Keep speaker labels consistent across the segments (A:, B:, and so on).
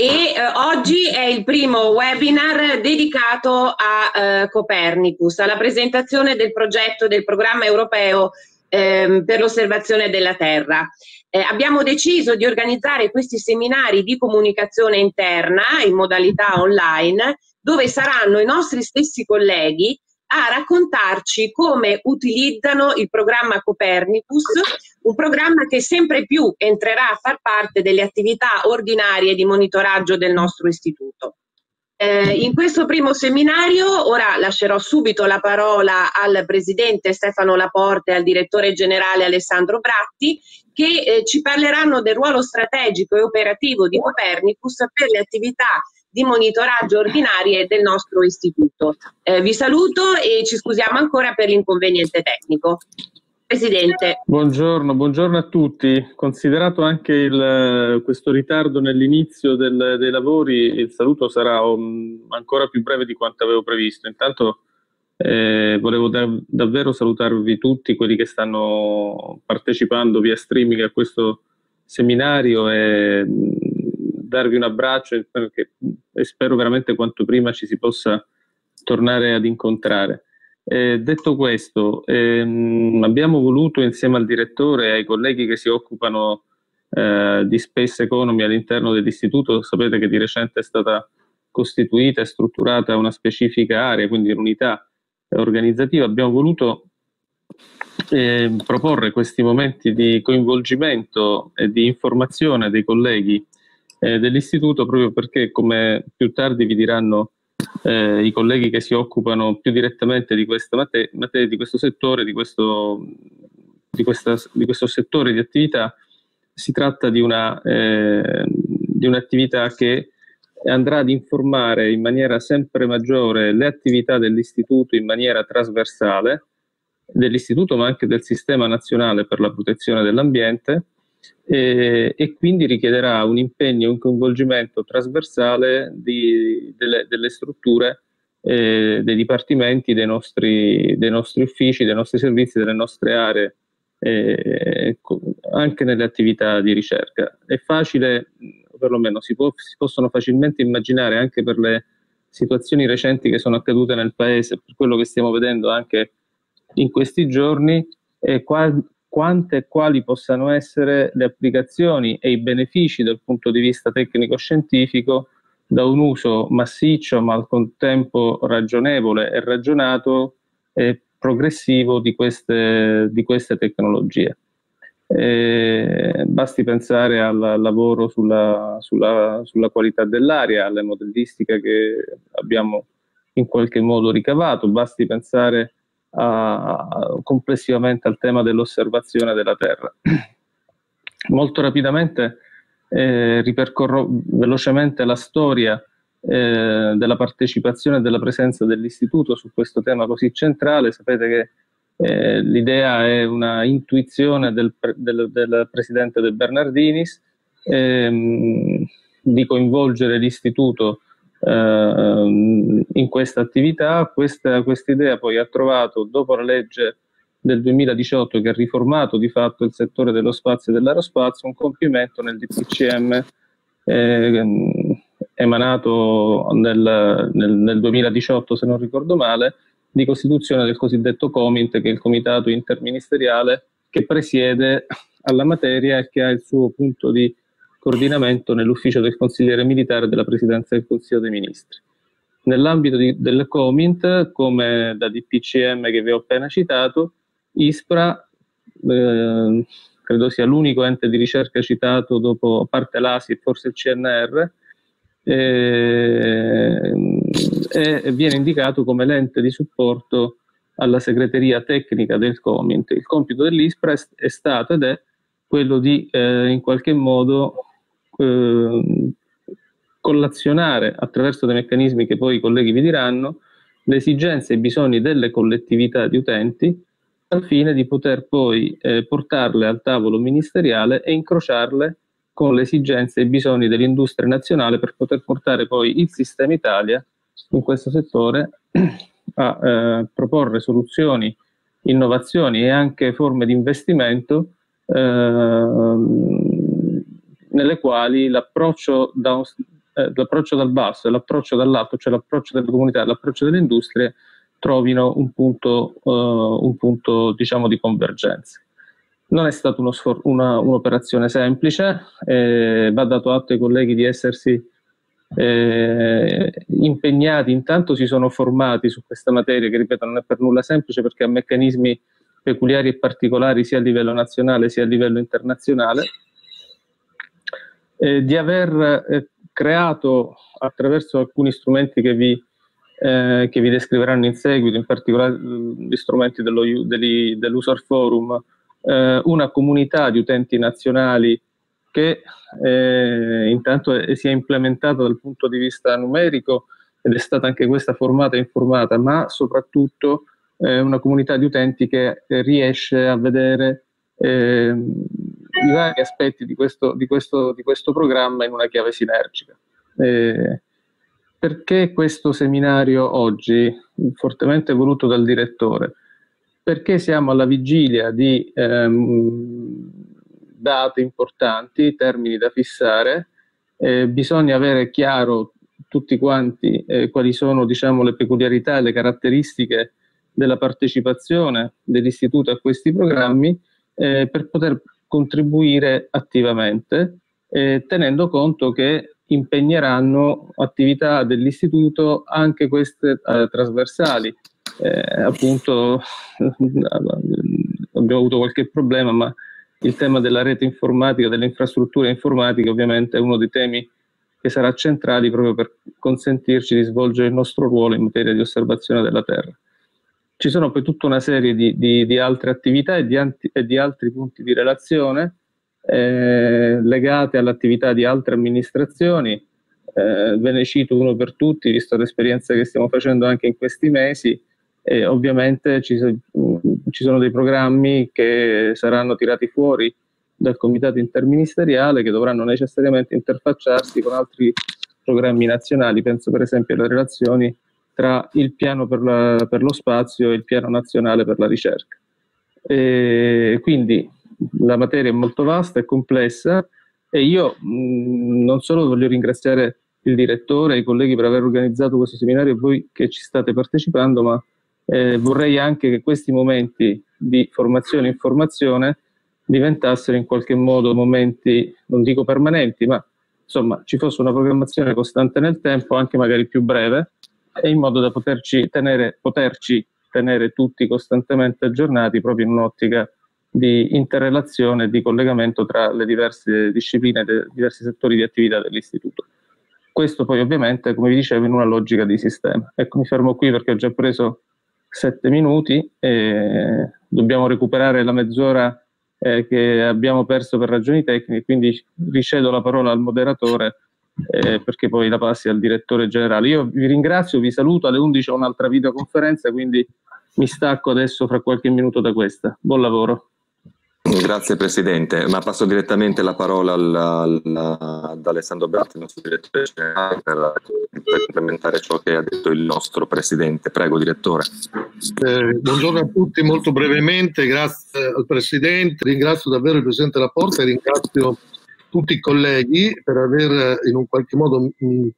A: e eh, oggi è il primo webinar dedicato a eh, Copernicus, alla presentazione del progetto del programma europeo ehm, per l'osservazione della Terra. Eh, abbiamo deciso di organizzare questi seminari di comunicazione interna in modalità online dove saranno i nostri stessi colleghi a raccontarci come utilizzano il programma Copernicus, un programma che sempre più entrerà a far parte delle attività ordinarie di monitoraggio del nostro istituto. Eh, in questo primo seminario, ora lascerò subito la parola al presidente Stefano Laporte e al direttore generale Alessandro Bratti, che eh, ci parleranno del ruolo strategico e operativo di Copernicus per le attività di monitoraggio ordinarie del nostro istituto. Eh, vi saluto e ci scusiamo ancora per l'inconveniente tecnico. Presidente.
B: Buongiorno, buongiorno a tutti. Considerato anche il, questo ritardo nell'inizio dei lavori, il saluto sarà um, ancora più breve di quanto avevo previsto. Intanto eh, volevo da, davvero salutarvi tutti, quelli che stanno partecipando via streaming a questo seminario e darvi un abbraccio e, e spero veramente quanto prima ci si possa tornare ad incontrare. Eh, detto questo, ehm, abbiamo voluto insieme al direttore e ai colleghi che si occupano eh, di Space Economy all'interno dell'istituto, sapete che di recente è stata costituita e strutturata una specifica area, quindi un'unità organizzativa, abbiamo voluto eh, proporre questi momenti di coinvolgimento e di informazione dei colleghi eh, dell'istituto proprio perché, come più tardi vi diranno eh, i colleghi che si occupano più direttamente di questa materia, materia di questo settore, di questo, di, questa, di questo, settore di attività, si tratta di, una, eh, di un'attività che andrà ad informare in maniera sempre maggiore le attività dell'istituto in maniera trasversale, dell'istituto ma anche del sistema nazionale per la protezione dell'ambiente e, e quindi richiederà un impegno e un coinvolgimento trasversale di, delle, delle, strutture, eh, dei dipartimenti, dei nostri, dei nostri, uffici, dei nostri servizi, delle nostre aree, eh, anche nelle attività di ricerca. È facile, perlomeno si, può, si possono facilmente immaginare anche per le situazioni recenti che sono accadute nel Paese, per quello che stiamo vedendo anche in questi giorni, eh, qual, quante e quali possano essere le applicazioni e i benefici dal punto di vista tecnico-scientifico da un uso massiccio ma al contempo ragionevole e ragionato e progressivo di queste, di queste tecnologie. Eh, basti pensare al lavoro sulla, sulla, sulla qualità dell'aria, alle modellistiche che abbiamo in qualche modo ricavato, basti pensare uh, complessivamente al tema dell'osservazione della Terra. Molto rapidamente eh, ripercorro velocemente la storia eh, della partecipazione e della presenza dell'istituto su questo tema così centrale. Sapete che eh, l'idea è una intuizione del, del, del presidente De Bernardinis ehm, di coinvolgere l'istituto in questa attività. Questa idea poi ha trovato, dopo la legge del 2018 che ha riformato di fatto il settore dello spazio e dell'aerospazio, un compimento nel DPCM eh, emanato nel, nel, nel 2018, se non ricordo male, di costituzione del cosiddetto COMINT, che è il comitato interministeriale che presiede alla materia e che ha il suo punto di coordinamento nell'ufficio del consigliere militare della Presidenza del Consiglio dei Ministri. Nell'ambito di, del COMINT, come da DPCM che vi ho appena citato, ISPRA eh, credo sia l'unico ente di ricerca citato dopo, a parte l'ASI e forse il CNR, eh, e viene indicato come l'ente di supporto alla segreteria tecnica del COMINT. Il compito dell'ISPRA è, è stato ed è quello di eh, in qualche modo eh, collazionare attraverso dei meccanismi che poi i colleghi vi diranno le esigenze e i bisogni delle collettività di utenti al fine di poter poi eh, portarle al tavolo ministeriale e incrociarle con le esigenze e i bisogni dell'industria nazionale per poter portare poi il sistema Italia in questo settore a eh, proporre soluzioni, innovazioni e anche forme di investimento eh, nelle quali l'approccio un, eh, l'approccio dal basso e l'approccio dall'alto, cioè l'approccio delle comunità e l'approccio delle industrie, trovino un punto, uh, un punto diciamo, di convergenza. Non è stata una, un'operazione semplice, eh, va dato atto ai colleghi di essersi eh, impegnati, intanto si sono formati su questa materia che ripeto non è per nulla semplice perché ha meccanismi peculiari e particolari sia a livello nazionale sia a livello internazionale, eh, di aver eh, creato attraverso alcuni strumenti che vi, eh, che vi, descriveranno in seguito, in particolare gli strumenti dello, degli, dell'User Forum, eh, una comunità di utenti nazionali che eh, intanto è, si è implementata dal punto di vista numerico ed è stata anche questa formata e informata, ma soprattutto eh, una comunità di utenti che riesce a vedere eh, i vari aspetti di questo, di, questo, di questo, programma in una chiave sinergica. Eh, perché questo seminario oggi, fortemente voluto dal direttore? Perché siamo alla vigilia di ehm, date importanti, termini da fissare, eh, bisogna avere chiaro tutti quanti eh, quali sono diciamo, le peculiarità e le caratteristiche della partecipazione dell'istituto a questi programmi eh, per poter contribuire attivamente, eh, tenendo conto che impegneranno attività dell'istituto anche queste eh, trasversali. Eh, appunto abbiamo avuto qualche problema, ma il tema della rete informatica, delle infrastrutture informatiche ovviamente è uno dei temi che sarà centrale proprio per consentirci di svolgere il nostro ruolo in materia di osservazione della Terra. Ci sono poi tutta una serie di, di, di altre attività e di, anti, e di, altri punti di relazione eh, legate all'attività di altre amministrazioni. Eh, ve ne cito uno per tutti, visto l'esperienza che stiamo facendo anche in questi mesi. E ovviamente ci, ci sono dei programmi che saranno tirati fuori dal comitato interministeriale che dovranno necessariamente interfacciarsi con altri programmi nazionali, penso per esempio alle relazioni tra il piano per, la, per lo spazio e il piano nazionale per la ricerca. E quindi la materia è molto vasta e complessa e io mh, non solo voglio ringraziare il direttore e i colleghi per aver organizzato questo seminario e voi che ci state partecipando, ma eh, vorrei anche che questi momenti di formazione e informazione diventassero in qualche modo momenti, non dico permanenti, ma insomma ci fosse una programmazione costante nel tempo, anche magari più breve, in modo da poterci tenere, poterci tenere tutti costantemente aggiornati proprio in un'ottica di interrelazione e di collegamento tra le diverse discipline i diversi settori di attività dell'istituto. Questo poi ovviamente, come vi dicevo, in una logica di sistema. Ecco, mi fermo qui perché ho già preso sette minuti e dobbiamo recuperare la mezz'ora eh, che abbiamo perso per ragioni tecniche, quindi ricedo la parola al moderatore eh, perché poi la passi al direttore generale. Io vi ringrazio, vi saluto, alle 11 ho un'altra videoconferenza, quindi mi stacco adesso fra qualche minuto da questa. Buon lavoro.
C: Grazie Presidente, ma passo direttamente la parola al, al, ad Alessandro Berti, il nostro direttore generale, per, per, complementare ciò che ha detto il nostro Presidente. Prego Direttore.
D: Eh, buongiorno a tutti, molto brevemente, grazie al Presidente, ringrazio davvero il Presidente Laporta e ringrazio tutti i colleghi per aver in un qualche modo mh,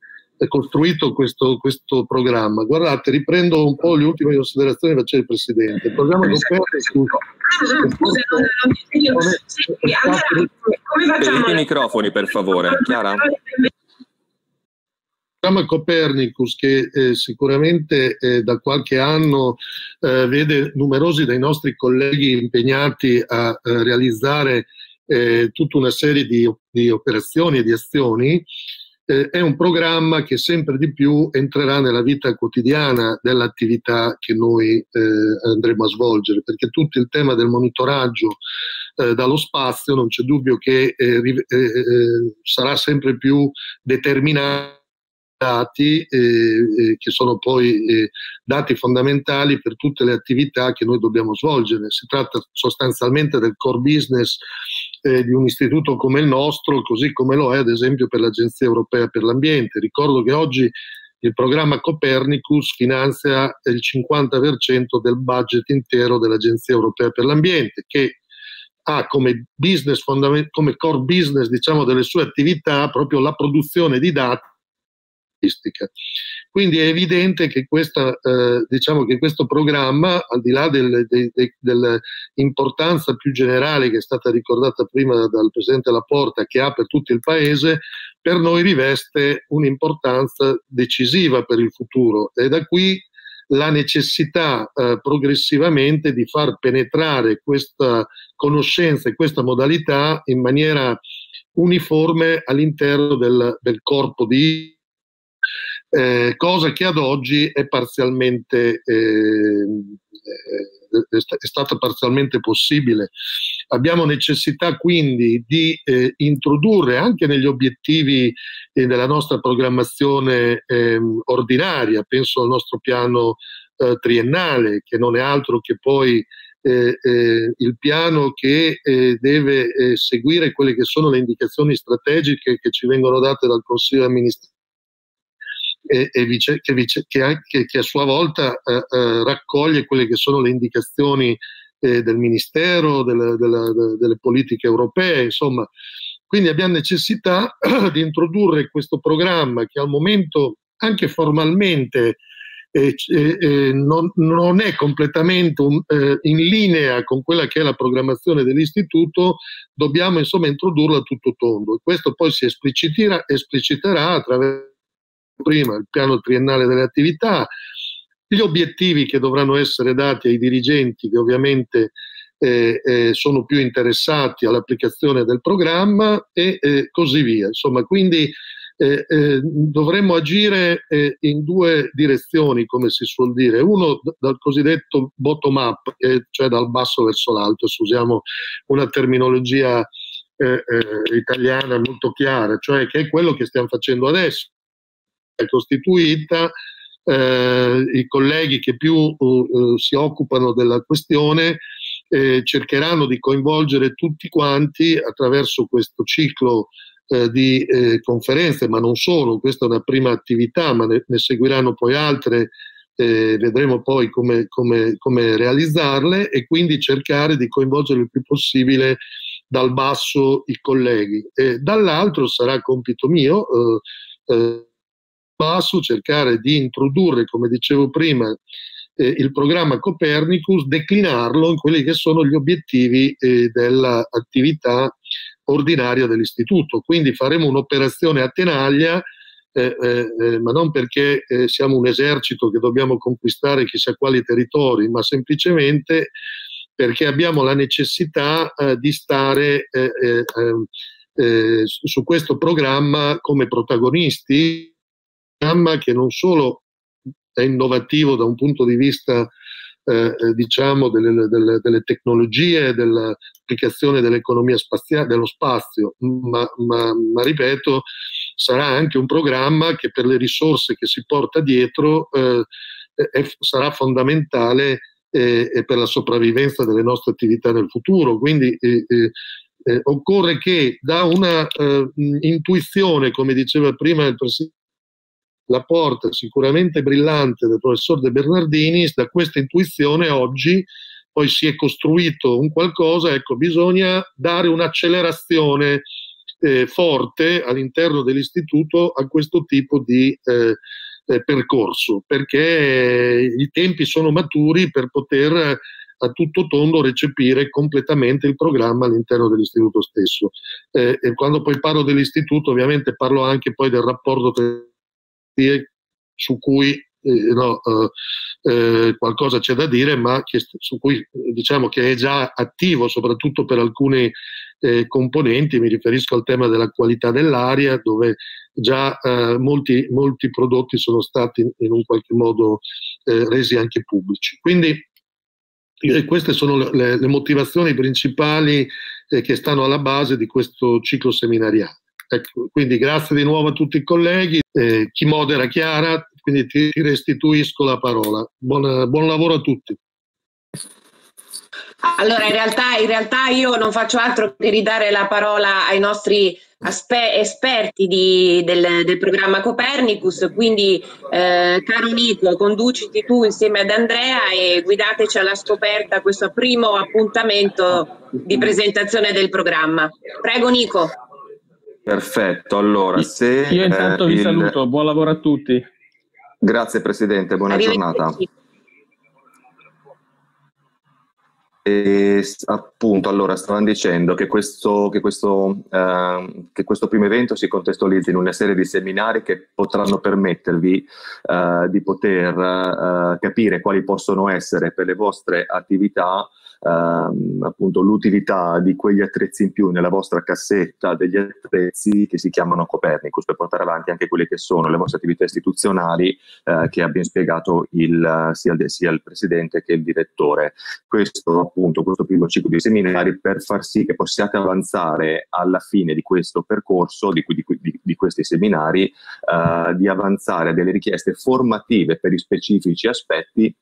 D: costruito questo, questo, programma. Guardate, riprendo un po' le ultime considerazioni che faceva il Presidente. Il programma Copernicus...
C: Per i microfoni, per favore. Chiara?
D: Il programma Copernicus, che eh, sicuramente eh, da qualche anno eh, vede numerosi dei nostri colleghi impegnati a eh, realizzare eh, tutta una serie di, di, operazioni e di azioni, eh, è un programma che sempre di più entrerà nella vita quotidiana dell'attività che noi eh, andremo a svolgere, perché tutto il tema del monitoraggio eh, dallo spazio non c'è dubbio che eh, eh, sarà sempre più determinato dati eh, che sono poi eh, dati fondamentali per tutte le attività che noi dobbiamo svolgere. Si tratta sostanzialmente del core business eh, di un istituto come il nostro, così come lo è ad esempio per l'Agenzia Europea per l'Ambiente. Ricordo che oggi il programma Copernicus finanzia il 50% del budget intero dell'Agenzia Europea per l'Ambiente, che ha come, business come core business diciamo, delle sue attività proprio la produzione di dati Quindi è evidente che, questa, eh, diciamo che questo programma, al di là del, de, de, dell'importanza più generale che è stata ricordata prima dal Presidente Laporta, che ha per tutto il Paese, per noi riveste un'importanza decisiva per il futuro. E da qui la necessità eh, progressivamente di far penetrare questa conoscenza e questa modalità in maniera uniforme all'interno del, del corpo di eh, cosa che ad oggi è parzialmente eh, è stata parzialmente possibile. Abbiamo necessità quindi di eh, introdurre anche negli obiettivi eh, della nostra programmazione eh, ordinaria, penso al nostro piano eh, triennale, che non è altro che poi eh, eh, il piano che deve seguire quelle che sono le indicazioni strategiche che ci vengono date dal Consiglio amministrativo e, e vice, che, vice, che, anche, che, a sua volta eh, eh, raccoglie quelle che sono le indicazioni eh, del Ministero, delle, delle, delle, politiche europee, insomma. Quindi abbiamo necessità di introdurre questo programma che al momento anche formalmente eh, eh, non, non, è completamente un, eh, in linea con quella che è la programmazione dell'istituto, dobbiamo insomma introdurlo a tutto tondo. Questo poi si espliciterà attraverso prima, il piano triennale delle attività, gli obiettivi che dovranno essere dati ai dirigenti che ovviamente eh, eh, sono più interessati all'applicazione del programma e eh, così via. Insomma, quindi eh, eh, dovremmo agire eh, in due direzioni, come si suol dire. Uno dal cosiddetto bottom up, cioè dal basso verso l'alto, se usiamo una terminologia italiana molto chiara, cioè che è quello che stiamo facendo adesso è costituita, eh, i colleghi che più uh, si occupano della questione eh, cercheranno di coinvolgere tutti quanti attraverso questo ciclo eh, di eh, conferenze, ma non solo, questa è una prima attività, ma ne, ne seguiranno poi altre, eh, vedremo poi come, come, come, realizzarle e quindi cercare di coinvolgere il più possibile dal basso i colleghi. E dall'altro sarà compito mio eh, passo, cercare di introdurre, come dicevo prima, eh, il programma Copernicus, declinarlo in quelli che sono gli obiettivi eh, dell'attività ordinaria dell'istituto. Quindi faremo un'operazione a tenaglia, eh, eh, eh ma non perché eh, siamo un esercito che dobbiamo conquistare chissà quali territori, ma semplicemente perché abbiamo la necessità di stare ehm, su questo programma come protagonisti programma che non solo è innovativo da un punto di vista eh, eh, diciamo delle, delle, delle tecnologie, dell'applicazione dell'economia spaziale, dello spazio, ma, ma, ma, ripeto, sarà anche un programma che per le risorse che si porta dietro eh, è, sarà fondamentale eh, per la sopravvivenza delle nostre attività nel futuro. Quindi eh, eh, occorre che da una intuizione, come diceva prima il Presidente, la porta sicuramente brillante del professor De Bernardinis, da questa intuizione oggi poi si è costruito un qualcosa, ecco, bisogna dare un'accelerazione eh, forte all'interno dell'istituto a questo tipo di eh, eh, percorso, perché i tempi sono maturi per poter a tutto tondo recepire completamente il programma all'interno dell'istituto stesso. Eh, e quando poi parlo dell'istituto, ovviamente parlo anche poi del rapporto tra su cui eh, no, eh, eh, qualcosa c'è da dire, ma che, su cui diciamo che è già attivo, soprattutto per alcuni eh, componenti. Mi riferisco al tema della qualità dell'aria, dove già eh, molti, molti, prodotti sono stati in un qualche modo eh, resi anche pubblici. Quindi queste sono le, le motivazioni principali che stanno alla base di questo ciclo seminariale. Ecco, quindi grazie di nuovo a tutti i colleghi. Eh, chi modera Chiara, quindi ti restituisco la parola. Buon, buon lavoro a tutti.
A: Allora, in realtà, in realtà, io non faccio altro che ridare la parola ai nostri esperti di, del, del, programma Copernicus, quindi eh, caro Nico, conduciti tu insieme ad Andrea e guidateci alla scoperta questo primo appuntamento di presentazione del programma. Prego Nico.
C: Perfetto, allora se...
B: Io intanto eh, vi il... saluto, buon lavoro a tutti.
C: Grazie Presidente, buona giornata. E appunto, allora stavano dicendo che questo, che, questo, eh, che questo, primo evento si contestualizza in una serie di seminari che potranno permettervi eh, di poter eh, capire quali possono essere per le vostre attività ehm, appunto l'utilità di quegli attrezzi in più nella vostra cassetta degli attrezzi che si chiamano Copernicus per portare avanti anche quelle che sono le vostre attività istituzionali eh, che abbiamo spiegato il, sia, sia, il Presidente che il Direttore. Questo appunto, questo primo ciclo di seminari per far sì che possiate avanzare alla fine di questo percorso, di, di, di, di questi seminari, eh, di avanzare delle richieste formative per i specifici aspetti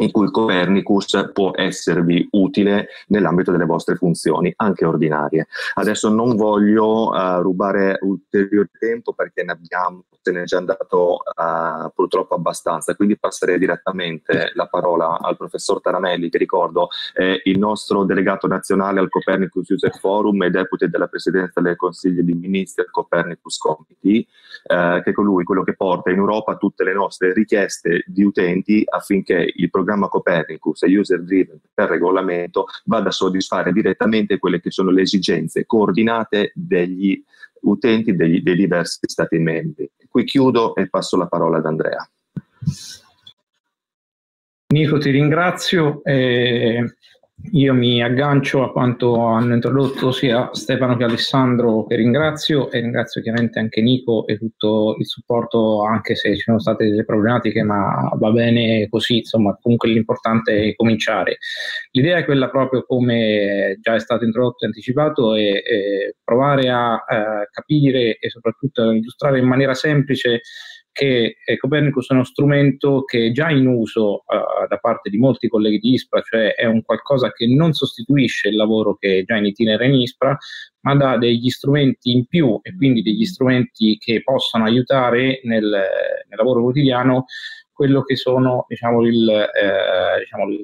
C: in cui Copernicus può esservi utile nell'ambito delle vostre funzioni, anche ordinarie. Adesso non voglio uh, rubare ulteriore tempo perché ne abbiamo, se ne è già andato uh, purtroppo abbastanza, quindi passerei direttamente la parola al professor Taramelli, che ricordo è il nostro delegato nazionale al Copernicus User Forum e deputy della Presidenza del Consiglio di Ministri al Copernicus Committee, uh, che è colui quello che porta in Europa tutte le nostre richieste di utenti affinché il programma Copernicus e user driven per regolamento vada a soddisfare direttamente quelle che sono le esigenze coordinate degli utenti degli, dei diversi Stati membri. Qui chiudo e passo la parola ad Andrea.
E: Nico, ti ringrazio. Eh, io mi aggancio a quanto hanno introdotto sia Stefano che Alessandro, che ringrazio, e ringrazio chiaramente anche Nico e tutto il supporto, anche se ci sono state delle problematiche, ma va bene così, insomma, comunque l'importante è cominciare. L'idea è quella proprio come già è stato introdotto e anticipato, è, è provare a, a capire e soprattutto a illustrare in maniera semplice che eh, Copernicus è uno strumento che è già in uso uh, da parte di molti colleghi di ISPRA, cioè è un qualcosa che non sostituisce il lavoro che è già in itinere in ISPRA, ma dà degli strumenti in più e quindi degli strumenti che possano aiutare nel, nel lavoro quotidiano quello che sono diciamo, il, eh, diciamo, il,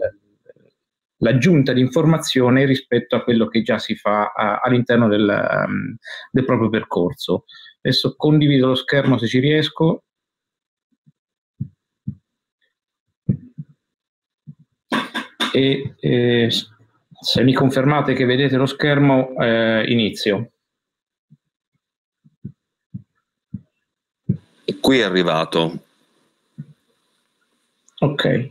E: l'aggiunta di informazione rispetto a quello che già si fa uh, all'interno del, um, del proprio percorso. Adesso condivido lo schermo se ci riesco. E eh, se mi confermate che vedete lo schermo eh, inizio.
C: Qui è arrivato.
E: Ok.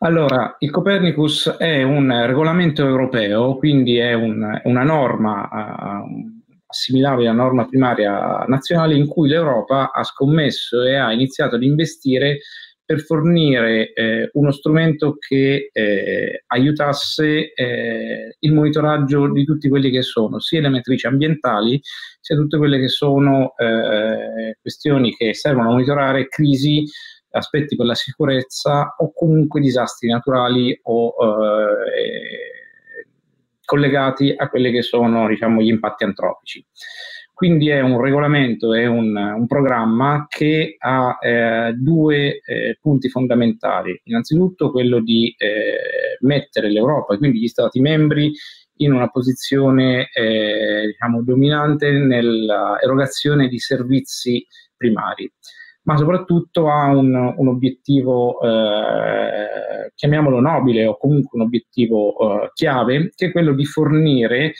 E: Allora, il Copernicus è un regolamento europeo, quindi è un, una norma uh, assimilabile alla norma primaria nazionale in cui l'Europa ha scommesso e ha iniziato ad investire per fornire eh, uno strumento che eh, aiutasse eh, il monitoraggio di tutti quelli che sono sia le matrici ambientali sia tutte quelle che sono eh, questioni che servono a monitorare crisi, aspetti per la sicurezza o comunque disastri naturali o eh, collegati a quelli che sono diciamo, gli impatti antropici. Quindi è un regolamento, è un, un programma che ha eh, due eh, punti fondamentali. Innanzitutto quello di eh, mettere l'Europa e quindi gli Stati membri in una posizione eh, diciamo, dominante nell'erogazione di servizi primari, ma soprattutto ha un, un obiettivo, eh, chiamiamolo nobile o comunque un obiettivo eh, chiave, che è quello di fornire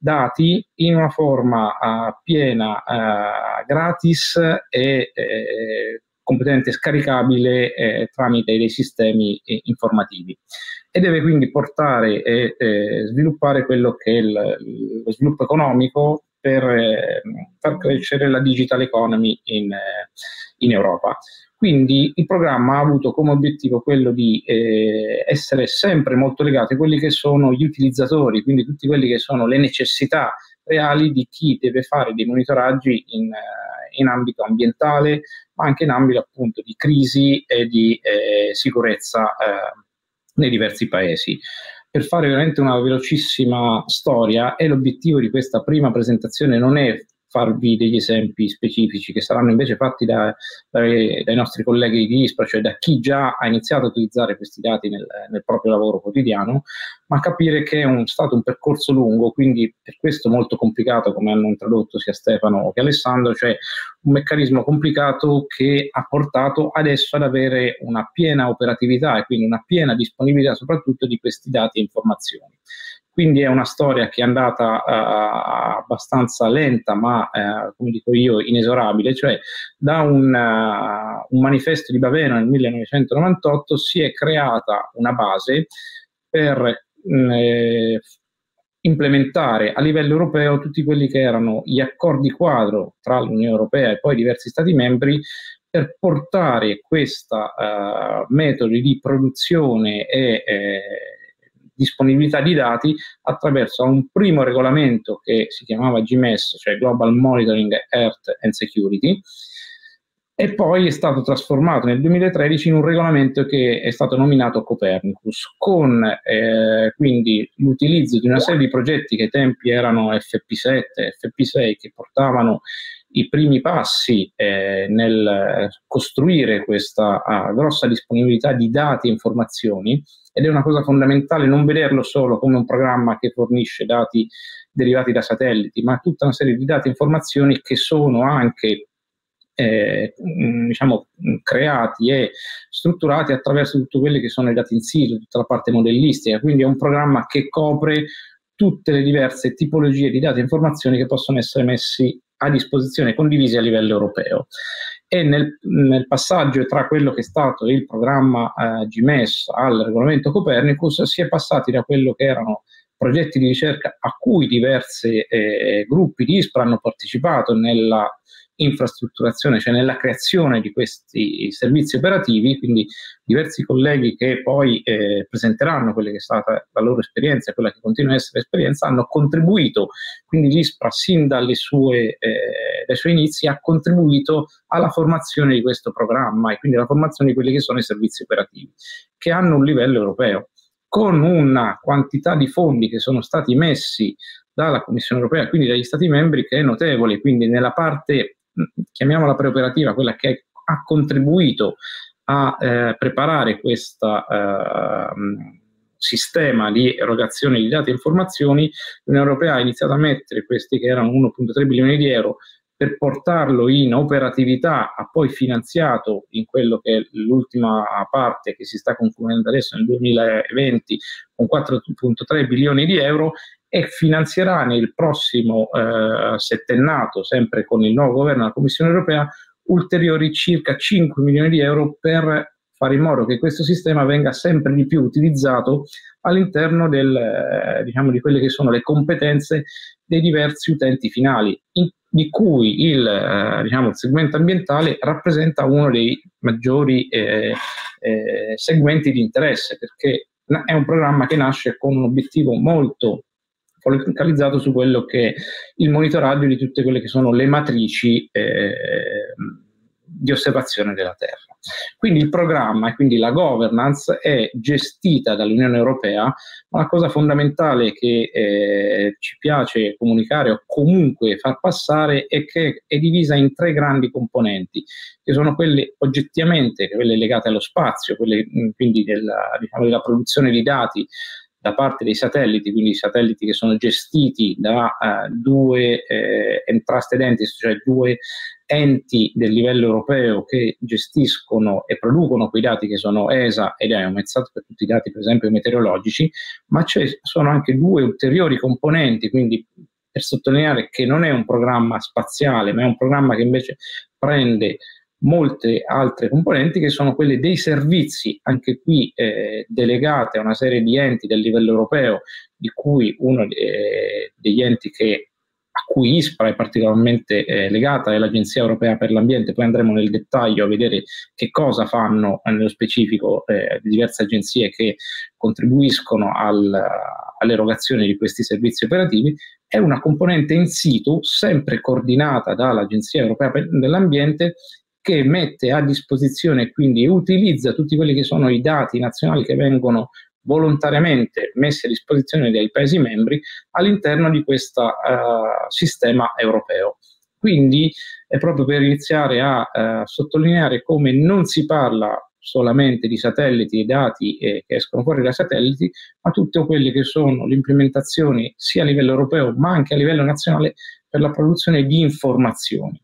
E: dati in una forma uh, piena, uh, gratis e eh, completamente scaricabile eh, tramite dei sistemi eh, informativi e deve quindi portare e sviluppare quello che è il, lo sviluppo economico per far crescere la digital economy in, in Europa. Quindi il programma ha avuto come obiettivo quello di eh, essere sempre molto legato a quelli che sono gli utilizzatori, quindi tutti quelli che sono le necessità reali di chi deve fare dei monitoraggi in, in ambito ambientale, ma anche in ambito appunto di crisi e di eh, sicurezza eh, nei diversi paesi. Per fare veramente una velocissima storia, e l'obiettivo di questa prima presentazione non è farvi degli esempi specifici che saranno invece fatti da, dai, dai, nostri colleghi di ISPRA, cioè da chi già ha iniziato a utilizzare questi dati nel, nel proprio lavoro quotidiano, ma capire che è un, stato un percorso lungo, quindi per questo molto complicato, come hanno introdotto sia Stefano che Alessandro, cioè un meccanismo complicato che ha portato adesso ad avere una piena operatività e quindi una piena disponibilità soprattutto di questi dati e informazioni. Quindi è una storia che è andata uh, abbastanza lenta, ma uh, come dico io, inesorabile, cioè da un, uh, un manifesto di Baveno nel 1998 si è creata una base per mh, eh, implementare a livello europeo tutti quelli che erano gli accordi quadro tra l'Unione Europea e poi diversi Stati membri per portare questi metodi di produzione e eh, disponibilità di dati attraverso un primo regolamento che si chiamava GMS, cioè Global Monitoring Earth and Security, e poi è stato trasformato nel 2013 in un regolamento che è stato nominato Copernicus, con eh, quindi l'utilizzo di una serie di progetti che ai tempi erano FP7, FP6, che portavano i primi passi eh, nel costruire questa uh, grossa disponibilità di dati e informazioni. Ed è una cosa fondamentale non vederlo solo come un programma che fornisce dati derivati da satelliti, ma tutta una serie di dati e informazioni che sono anche eh, diciamo, creati e strutturati attraverso tutti quelli che sono i dati in sito, tutta la parte modellistica, quindi è un programma che copre tutte le diverse tipologie di dati e informazioni che possono essere messi a disposizione condivisi a livello europeo. E nel, nel passaggio tra quello che è stato il programma eh, GMES al regolamento Copernicus si è passati da quello che erano progetti di ricerca a cui diversi eh, gruppi di ISPRA hanno partecipato nella infrastrutturazione, cioè nella creazione di questi servizi operativi, quindi diversi colleghi che poi eh, presenteranno quella che è stata la loro esperienza e quella che continua a essere l'esperienza, hanno contribuito, quindi l'ISPRA sin sue, eh, dai suoi inizi ha contribuito alla formazione di questo programma e quindi alla formazione di quelli che sono i servizi operativi, che hanno un livello europeo con una quantità di fondi che sono stati messi dalla Commissione europea, quindi dagli Stati membri, che è notevole. Quindi nella parte chiamiamola preoperativa, quella che ha contribuito a eh, preparare questo eh, sistema di erogazione di dati e informazioni, l'Unione Europea ha iniziato a mettere questi che erano 1,3 bilioni di euro per portarlo in operatività, ha poi finanziato in quello che è l'ultima parte che si sta concludendo adesso nel 2020 con 4,3 bilioni di euro e finanzierà nel prossimo eh, settennato, sempre con il nuovo governo della Commissione europea, ulteriori circa 5 milioni di euro per fare in modo che questo sistema venga sempre di più utilizzato all'interno del, eh, diciamo, di quelle che sono le competenze dei diversi utenti finali, in, di cui il, eh, diciamo, il, segmento ambientale rappresenta uno dei maggiori eh, eh segmenti di interesse, perché è un programma che nasce con un obiettivo molto focalizzato su quello che è il monitoraggio di tutte quelle che sono le matrici eh, di osservazione della Terra. Quindi il programma e quindi la governance è gestita dall'Unione Europea, ma la cosa fondamentale che eh, ci piace comunicare o comunque far passare è che è divisa in tre grandi componenti, che sono quelle oggettivamente, quelle legate allo spazio, quelle quindi della, diciamo, della produzione di dati da parte dei satelliti, quindi satelliti che sono gestiti da uh, due eh, entrusted entities, cioè due enti del livello europeo che gestiscono e producono quei dati che sono ESA ed EUMETSAT per tutti i dati per esempio meteorologici, ma ci sono anche due ulteriori componenti, quindi per sottolineare che non è un programma spaziale, ma è un programma che invece prende molte altre componenti che sono quelle dei servizi, anche qui eh, delegate a una serie di enti del livello europeo, di cui uno eh, degli enti che, a cui ISPRA è particolarmente eh, legata è l'Agenzia Europea per l'Ambiente, poi andremo nel dettaglio a vedere che cosa fanno nello specifico eh, diverse agenzie che contribuiscono al, all'erogazione di questi servizi operativi, è una componente in situ sempre coordinata dall'Agenzia Europea per l'Ambiente che mette a disposizione quindi utilizza tutti quelli che sono i dati nazionali che vengono volontariamente messi a disposizione dai Paesi membri all'interno di questo uh, sistema europeo. Quindi è proprio per iniziare a eh, sottolineare come non si parla solamente di satelliti e dati eh, che escono fuori dai satelliti, ma tutte quelle che sono le implementazioni sia a livello europeo ma anche a livello nazionale per la produzione di informazioni.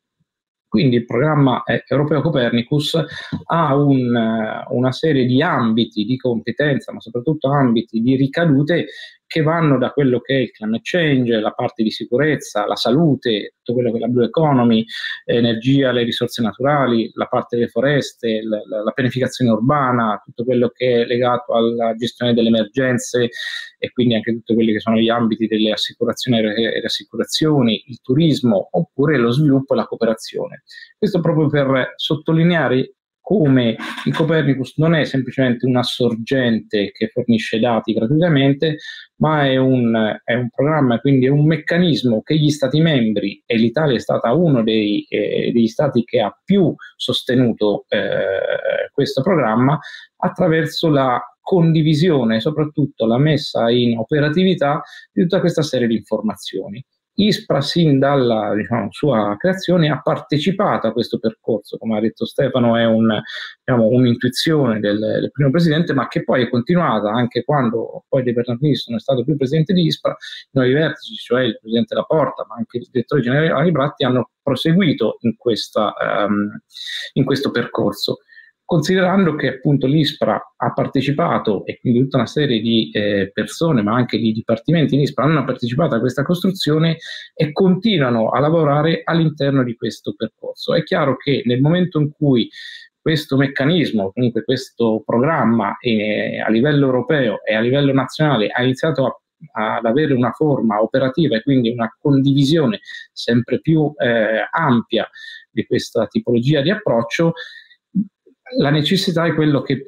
E: Quindi il programma europeo Copernicus ha un, eh, una serie di ambiti di competenza, ma soprattutto ambiti di ricadute che vanno da quello che è il climate change, la parte di sicurezza, la salute, tutto quello che è la blue economy, energia, le risorse naturali, la parte delle foreste, la, la pianificazione urbana, tutto quello che è legato alla gestione delle emergenze e quindi anche tutti quelli che sono gli ambiti delle assicurazioni e assicurazioni, il turismo oppure lo sviluppo e la cooperazione. Questo proprio per sottolineare come il Copernicus non è semplicemente una sorgente che fornisce dati gratuitamente, ma è un, è un programma, quindi è un meccanismo che gli Stati membri, e l'Italia è stata uno dei, eh, degli Stati che ha più sostenuto eh, questo programma, attraverso la condivisione e soprattutto la messa in operatività di tutta questa serie di informazioni. ISPRA sin dalla diciamo, sua creazione ha partecipato a questo percorso, come ha detto Stefano è un, diciamo, un'intuizione del, del, primo presidente, ma che poi è continuata anche quando poi De Bernardini non è stato più presidente di ISPRA, i nuovi vertici, cioè il presidente Laporta, ma anche il direttore generale Bratti hanno proseguito in, questa, um, in questo percorso considerando che appunto l'ISPRA ha partecipato e quindi tutta una serie di eh, persone, ma anche di dipartimenti in ISPRA hanno partecipato a questa costruzione e continuano a lavorare all'interno di questo percorso. È chiaro che nel momento in cui questo meccanismo, comunque questo programma eh, a livello europeo e a livello nazionale ha iniziato a ad avere una forma operativa e quindi una condivisione sempre più eh, ampia di questa tipologia di approccio, la necessità è quello che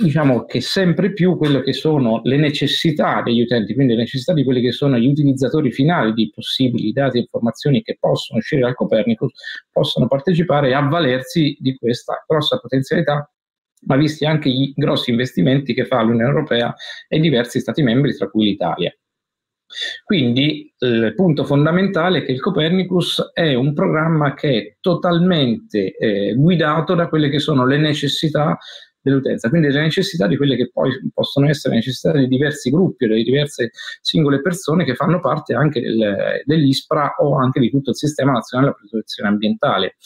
E: diciamo che sempre più quello che sono le necessità degli utenti, quindi le necessità di quelli che sono gli utilizzatori finali di possibili dati e informazioni che possono uscire dal Copernicus, possono partecipare e avvalersi di questa grossa potenzialità, ma visti anche i grossi investimenti che fa l'Unione Europea e diversi Stati membri, tra cui l'Italia. Quindi il punto fondamentale è che il Copernicus è un programma che è totalmente eh, guidato da quelle che sono le necessità dell'utenza, quindi le necessità di quelle che poi possono essere necessità di diversi gruppi o di diverse singole persone che fanno parte anche del, dell'ISPRA o anche di tutto il sistema nazionale della protezione ambientale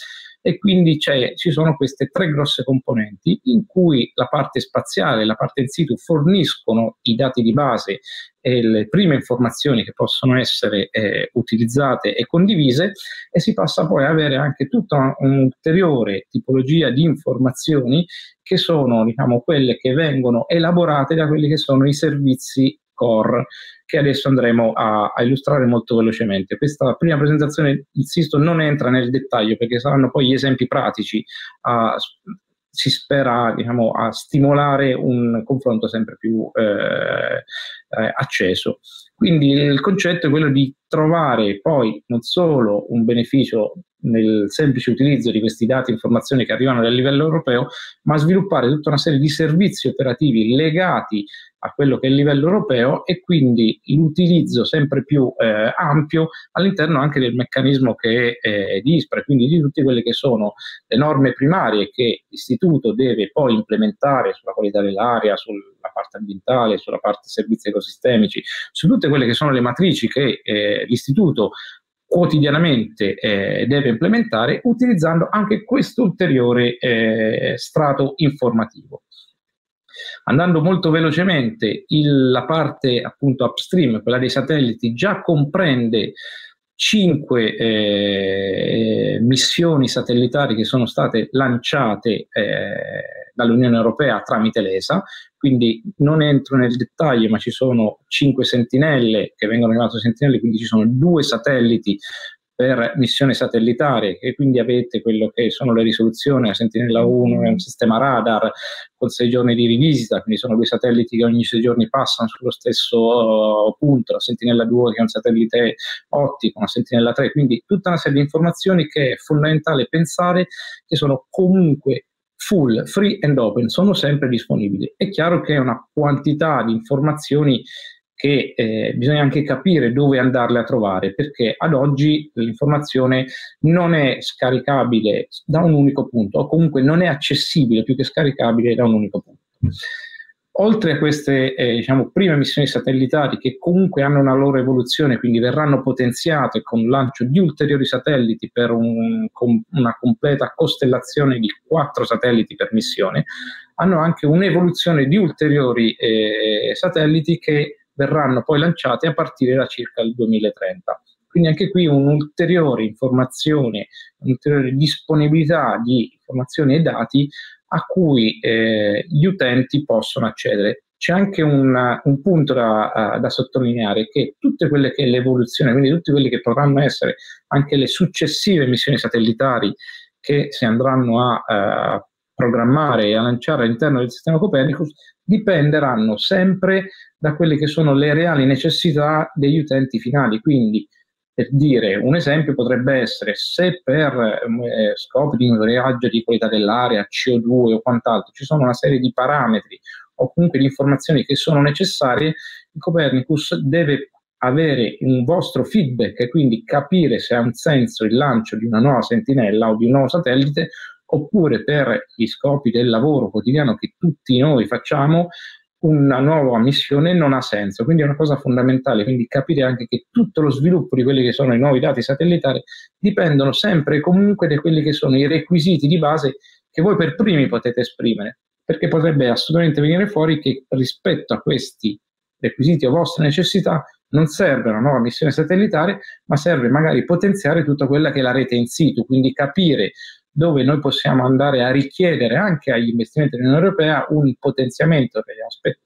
E: e quindi ci sono queste tre grosse componenti in cui la parte spaziale e la parte in situ forniscono i dati di base e le prime informazioni che possono essere eh, utilizzate e condivise e si passa poi ad avere anche tutta un'ulteriore tipologia di informazioni che sono diciamo, quelle che vengono elaborate da quelli che sono i servizi core che adesso andremo a, a, illustrare molto velocemente. Questa prima presentazione, insisto, non entra nel dettaglio perché saranno poi gli esempi pratici a, si spera diciamo, a stimolare un confronto sempre più eh, eh, acceso. Quindi il concetto è quello di trovare poi non solo un beneficio nel semplice utilizzo di questi dati e informazioni che arrivano dal livello europeo, ma sviluppare tutta una serie di servizi operativi legati a quello che è il livello europeo e quindi l'utilizzo sempre più eh, ampio all'interno anche del meccanismo che è eh, di ISPRA, quindi di tutte quelle che sono le norme primarie che l'istituto deve poi implementare sulla qualità dell'aria, sulla parte ambientale, sulla parte servizi ecosistemici, su tutte quelle che sono le matrici che eh, l'istituto quotidianamente eh, deve implementare utilizzando anche questo ulteriore eh, strato informativo. Andando molto velocemente, il, la parte appunto upstream, quella dei satelliti, già comprende cinque eh, missioni satellitari che sono state lanciate eh, dall'Unione Europea tramite l'ESA, quindi non entro nel dettaglio, ma ci sono cinque sentinelle che vengono chiamate sentinelle, quindi ci sono due satelliti per missione satellitare e quindi avete quello che sono le risoluzioni, la Sentinella 1 è un sistema radar con sei giorni di rivisita, quindi sono due satelliti che ogni sei giorni passano sullo stesso uh, punto, la Sentinella 2 che è un satellite ottico, una Sentinella 3, quindi tutta una serie di informazioni che è fondamentale pensare che sono comunque full, free and open, sono sempre disponibili. È chiaro che è una quantità di informazioni che eh, bisogna anche capire dove andarle a trovare, perché ad oggi l'informazione non è scaricabile da un unico punto, o comunque non è accessibile più che scaricabile da un unico punto. Oltre a queste eh, diciamo, prime missioni satellitari che comunque hanno una loro evoluzione, quindi verranno potenziate con il lancio di ulteriori satelliti per un, com, una completa costellazione di quattro satelliti per missione, hanno anche un'evoluzione di ulteriori eh, satelliti che verranno poi lanciati a partire da circa il 2030. Quindi anche qui un'ulteriore informazione, un'ulteriore disponibilità di informazioni e dati a cui eh, gli utenti possono accedere. C'è anche un, un punto da, da, sottolineare che tutte quelle che l'evoluzione, quindi tutte quelle che potranno essere anche le successive missioni satellitari che si andranno a, eh, programmare e a lanciare all'interno del sistema Copernicus dipenderanno sempre da quelle che sono le reali necessità degli utenti finali. Quindi, per dire un esempio, potrebbe essere se per eh, scopi di monitoraggio di qualità dell'aria, CO2 o quant'altro, ci sono una serie di parametri o comunque di informazioni che sono necessarie, il Copernicus deve avere un vostro feedback e quindi capire se ha un senso il lancio di una nuova sentinella o di un nuovo satellite oppure per gli scopi del lavoro quotidiano che tutti noi facciamo, una nuova missione non ha senso. Quindi è una cosa fondamentale, quindi capire anche che tutto lo sviluppo di quelli che sono i nuovi dati satellitari dipendono sempre e comunque da quelli che sono i requisiti di base che voi per primi potete esprimere, perché potrebbe assolutamente venire fuori che rispetto a questi requisiti o vostre necessità non serve una nuova missione satellitare, ma serve magari potenziare tutta quella che è la rete in situ, quindi capire dove noi possiamo andare a richiedere anche agli investimenti dell'Unione Europea un potenziamento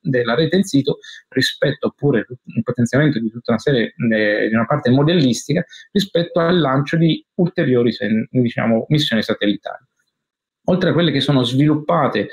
E: della rete in sito rispetto oppure un potenziamento di tutta una serie di una parte modellistica rispetto al lancio di ulteriori diciamo, missioni satellitari. Oltre a quelle che sono sviluppate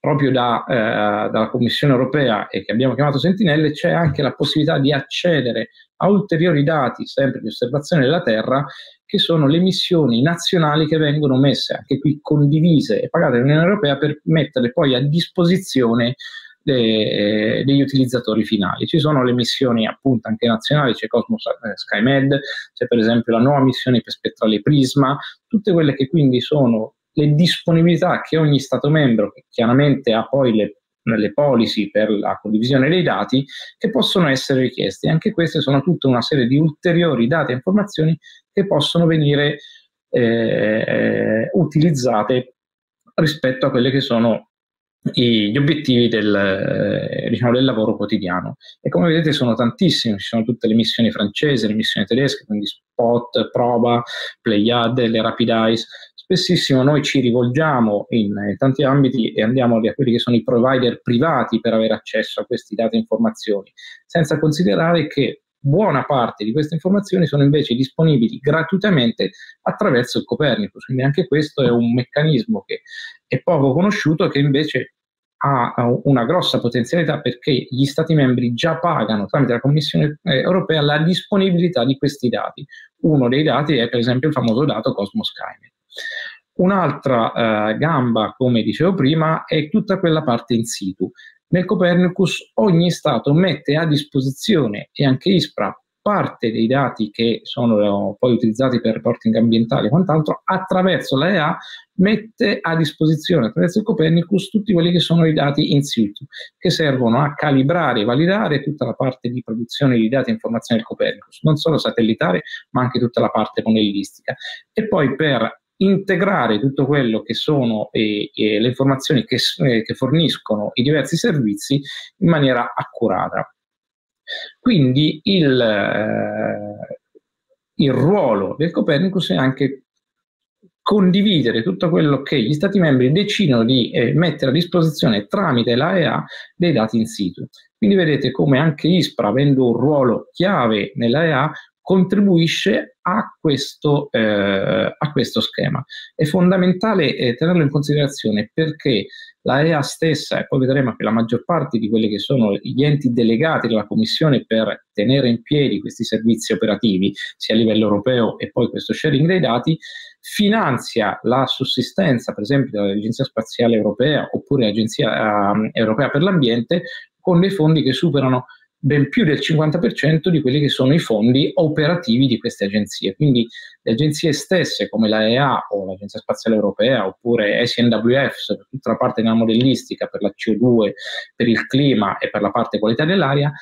E: proprio da, eh, dalla Commissione europea e che abbiamo chiamato Sentinelle, c'è anche la possibilità di accedere a ulteriori dati, sempre di osservazione della Terra, che sono le missioni nazionali che vengono messe, anche qui condivise e pagate dall'Unione Europea per metterle poi a disposizione de, degli utilizzatori finali. Ci sono le missioni appunto anche nazionali, c'è Cosmos eh, SkyMed, c'è per esempio la nuova missione per spettrale Prisma, tutte quelle che quindi sono le disponibilità che ogni Stato membro, che chiaramente ha poi le, le policy per la condivisione dei dati, che possono essere richiesti. Anche queste sono tutta una serie di ulteriori dati e informazioni che possono venire eh, utilizzate rispetto a quelli che sono gli obiettivi del, eh, diciamo, del, lavoro quotidiano. E come vedete sono tantissime, ci sono tutte le missioni francesi, le missioni tedesche, quindi Spot, Prova, Pleiade, le Rapid Eyes, spessissimo noi ci rivolgiamo in, tanti ambiti e andiamo a quelli che sono i provider privati per avere accesso a questi dati e informazioni, senza considerare che buona parte di queste informazioni sono invece disponibili gratuitamente attraverso il Copernicus, quindi anche questo è un meccanismo che è poco conosciuto e che invece ha una grossa potenzialità perché gli Stati membri già pagano tramite la Commissione eh, europea la disponibilità di questi dati. Uno dei dati è per esempio il famoso dato Cosmos Skynet. Un'altra eh, gamba, come dicevo prima, è tutta quella parte in situ. Nel Copernicus ogni Stato mette a disposizione e anche ISPRA parte dei dati che sono poi utilizzati per reporting ambientali e quant'altro, attraverso l'AEA mette a disposizione attraverso il Copernicus tutti quelli che sono i dati in situ, che servono a calibrare e validare tutta la parte di produzione di dati e informazioni del Copernicus, non solo satellitare, ma anche tutta la parte modellistica. E poi per integrare tutto quello che sono eh, eh, le informazioni che, eh, che, forniscono i diversi servizi in maniera accurata. Quindi il, eh, il ruolo del Copernicus è anche condividere tutto quello che gli Stati membri decidono di eh, mettere a disposizione tramite l'AEA dei dati in situ. Quindi vedete come anche ISPRA, avendo un ruolo chiave nell'AEA, contribuisce a questo, eh, a questo schema. È fondamentale eh, tenerlo in considerazione perché la EA stessa, e poi vedremo che la maggior parte di quelli che sono gli enti delegati dalla Commissione per tenere in piedi questi servizi operativi, sia a livello europeo e poi questo sharing dei dati, finanzia la sussistenza, per esempio, dell'Agenzia Spaziale Europea oppure l'Agenzia uh, Europea per l'Ambiente con dei fondi che superano ben più del 50% di quelli che sono i fondi operativi di queste agenzie. Quindi le agenzie stesse come l'AEA o l'Agenzia Spaziale Europea oppure SNWF per tutta la parte della modellistica, per la CO2, per il clima e per la parte qualità dell'aria,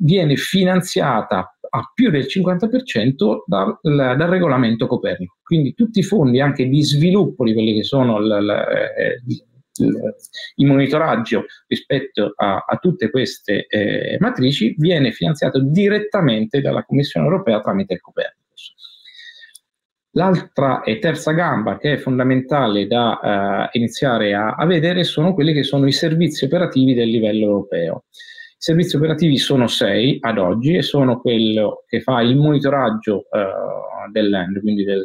E: viene finanziata a più del 50% dal, dal, regolamento Copernico. Quindi tutti i fondi anche di sviluppo di quelli che sono l, l, eh, il monitoraggio rispetto a, a tutte queste eh, matrici viene finanziato direttamente dalla Commissione europea tramite il Copernicus. L'altra e terza gamba che è fondamentale da uh, iniziare a, a, vedere sono quelli che sono i servizi operativi del livello europeo. I servizi operativi sono sei ad oggi e sono quello che fa il monitoraggio uh, del land, quindi del,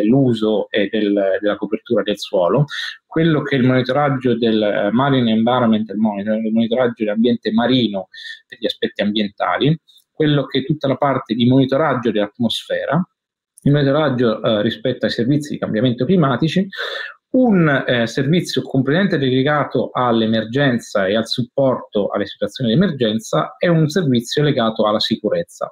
E: dell'uso e del, della copertura del suolo, quello che il monitoraggio del eh, Marine Environmental Monitoring, il monitoraggio dell'ambiente marino per gli aspetti ambientali, quello che è tutta la parte di monitoraggio dell'atmosfera, il monitoraggio eh, rispetto ai servizi di cambiamento climatici, un eh, servizio completamente dedicato all'emergenza e al supporto alle situazioni di emergenza e un servizio legato alla sicurezza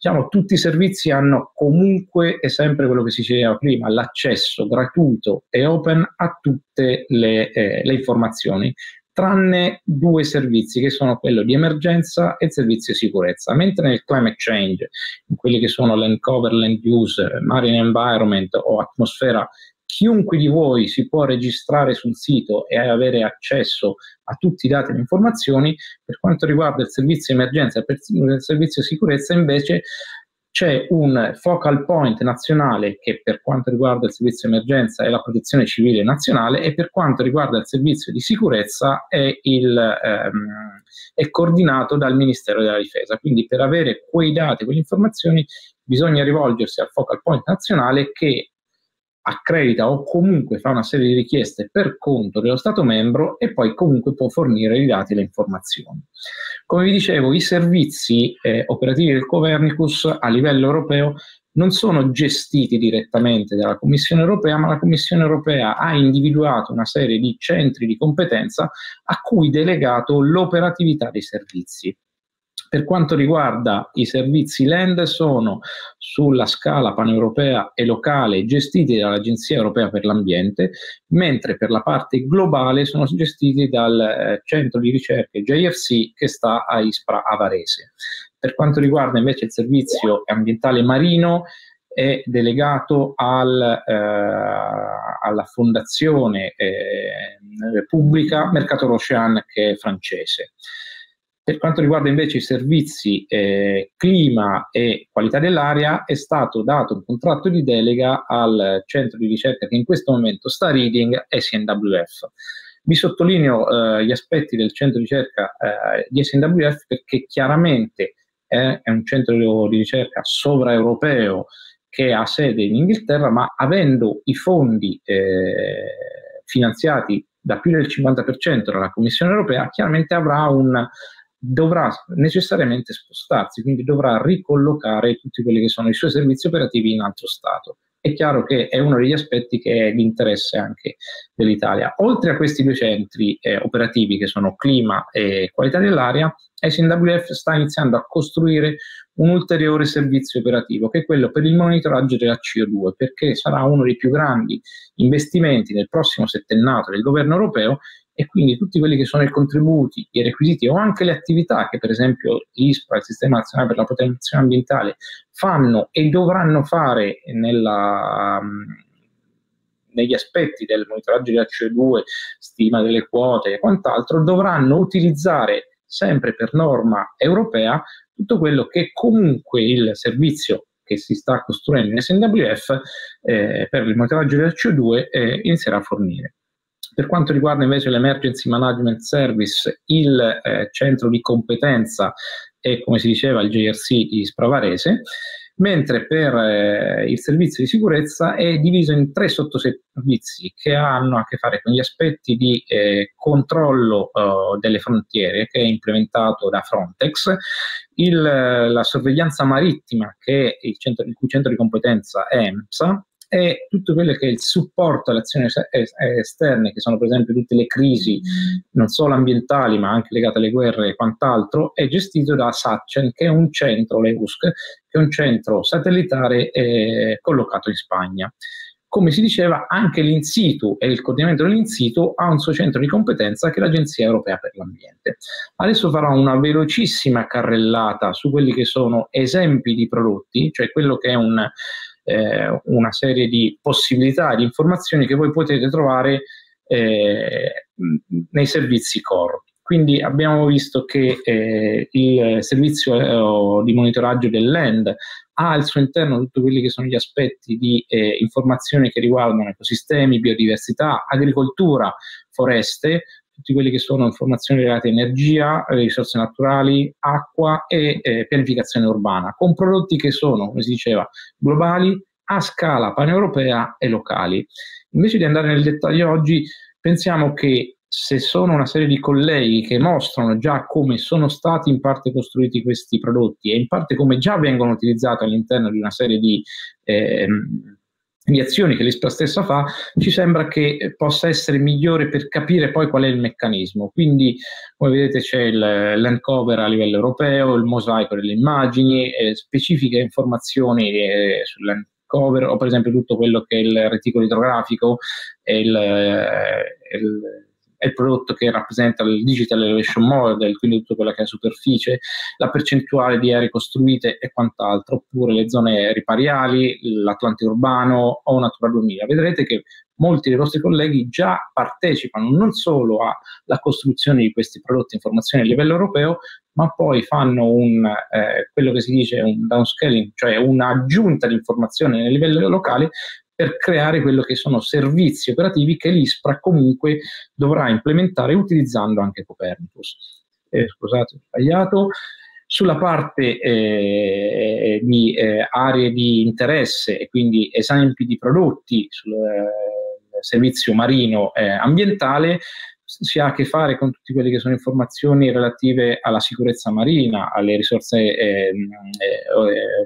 E: diciamo, tutti i servizi hanno comunque e sempre quello che si diceva prima, l'accesso gratuito e open a tutte le, eh, le informazioni, tranne due servizi che sono quello di emergenza e il servizio di sicurezza. Mentre nel climate change, in quelli che sono land cover, land use, marine environment o atmosfera chiunque di voi si può registrare sul sito e avere accesso a tutti i dati e le informazioni. Per quanto riguarda il servizio emergenza e il servizio sicurezza, invece c'è un focal point nazionale che per quanto riguarda il servizio emergenza è la protezione civile nazionale e per quanto riguarda il servizio di sicurezza è, il, ehm, è coordinato dal Ministero della Difesa. Quindi per avere quei dati, quelle informazioni, bisogna rivolgersi al focal point nazionale che accredita o comunque fa una serie di richieste per conto dello Stato membro e poi comunque può fornire i dati e le informazioni. Come vi dicevo, i servizi eh, operativi del Copernicus a livello europeo non sono gestiti direttamente dalla Commissione europea, ma la Commissione europea ha individuato una serie di centri di competenza a cui delegato l'operatività dei servizi. Per quanto riguarda i servizi land, sono sulla scala paneuropea e locale gestiti dall'Agenzia Europea per l'Ambiente, mentre per la parte globale sono gestiti dal eh, centro di ricerche JFC che sta a Ispra a Varese. Per quanto riguarda invece il servizio ambientale marino, è delegato al, eh, alla fondazione eh, pubblica Mercator Ocean che è francese. Per quanto riguarda invece i servizi eh, clima e qualità dell'aria, è stato dato un contratto di delega al centro di ricerca che in questo momento sta reading SNWF. Vi sottolineo eh, gli aspetti del centro di ricerca eh, di SNWF perché chiaramente è un centro di ricerca sovraeuropeo che ha sede in Inghilterra, ma avendo i fondi eh, finanziati da più del 50% dalla Commissione europea, chiaramente avrà un dovrà necessariamente spostarsi, quindi dovrà ricollocare tutti quelli che sono i suoi servizi operativi in altro Stato. È chiaro che è uno degli aspetti che è di interesse anche dell'Italia. Oltre a questi due centri eh, operativi che sono clima e qualità dell'aria, SNWF sta iniziando a costruire un ulteriore servizio operativo che è quello per il monitoraggio della CO2 perché sarà uno dei più grandi investimenti nel prossimo settennato del governo europeo e quindi tutti quelli che sono i contributi, i requisiti o anche le attività che per esempio l'ISPRA, il Sistema Nazionale per la Protezione Ambientale, fanno e dovranno fare nella, negli aspetti del monitoraggio della CO2, stima delle quote e quant'altro, dovranno utilizzare sempre per norma europea tutto quello che comunque il servizio che si sta costruendo in SNWF eh, per il monitoraggio della CO2 eh, inizierà a fornire. Per quanto riguarda invece l'Emergency Management Service, il eh, centro di competenza è, come si diceva, il JRC di Spravarese, mentre per eh, il servizio di sicurezza è diviso in tre sottoservizi che hanno a che fare con gli aspetti di eh, controllo eh, delle frontiere che è implementato da Frontex, il, la sorveglianza marittima che il, centro, il cui centro di competenza è EMSA, e tutto quello che è il supporto alle azioni esterne, che sono per esempio tutte le crisi, non solo ambientali ma anche legate alle guerre e quant'altro, è gestito da SACEN, che è un centro, l'EUSC, che è un centro satellitare eh, collocato in Spagna come si diceva, anche l'in situ e il coordinamento dell'in situ ha un suo centro di competenza che è l'Agenzia Europea per l'Ambiente. Adesso farò una velocissima carrellata su quelli che sono esempi di prodotti, cioè quello che è un, eh, una serie di possibilità, di informazioni che voi potete trovare eh, nei servizi core. Quindi abbiamo visto che eh, il servizio eh, di monitoraggio dell'END ha al suo interno tutti quelli che sono gli aspetti di eh, informazioni che riguardano ecosistemi, biodiversità, agricoltura, foreste, tutti quelli che sono informazioni legate a energia, risorse naturali, acqua e eh, pianificazione urbana, con prodotti che sono, come si diceva, globali, a scala paneuropea e locali. Invece di andare nel dettaglio oggi, pensiamo che se sono una serie di colleghi che mostrano già come sono stati in parte costruiti questi prodotti e in parte come già vengono utilizzati all'interno di una serie di, eh, di azioni che l'ISPRA stessa fa, ci sembra che possa essere migliore per capire poi qual è il meccanismo. Quindi, come vedete, c'è il land cover a livello europeo, il mosaico delle immagini, eh, specifiche informazioni eh, sul land cover o per esempio tutto quello che è il reticolo idrografico il, eh, il è il prodotto che rappresenta il digital elevation model, quindi tutto quello che è superficie, la percentuale di aree costruite e quant'altro, oppure le zone ripariali, l'Atlante urbano o Natura 2000. Vedrete che molti dei vostri colleghi già partecipano non solo alla costruzione di questi prodotti e informazioni a livello europeo, ma poi fanno un, eh, quello che si dice un downscaling, cioè un'aggiunta di informazioni a livello locale per creare quello che sono servizi operativi che l'ISPRA comunque dovrà implementare utilizzando anche Copernicus. Eh, scusate, ho sbagliato. Sulla parte eh, di eh, aree di interesse e quindi esempi di prodotti sul eh, servizio marino eh, ambientale, si ha a che fare con tutte quelle che sono informazioni relative alla sicurezza marina, alle risorse eh, eh,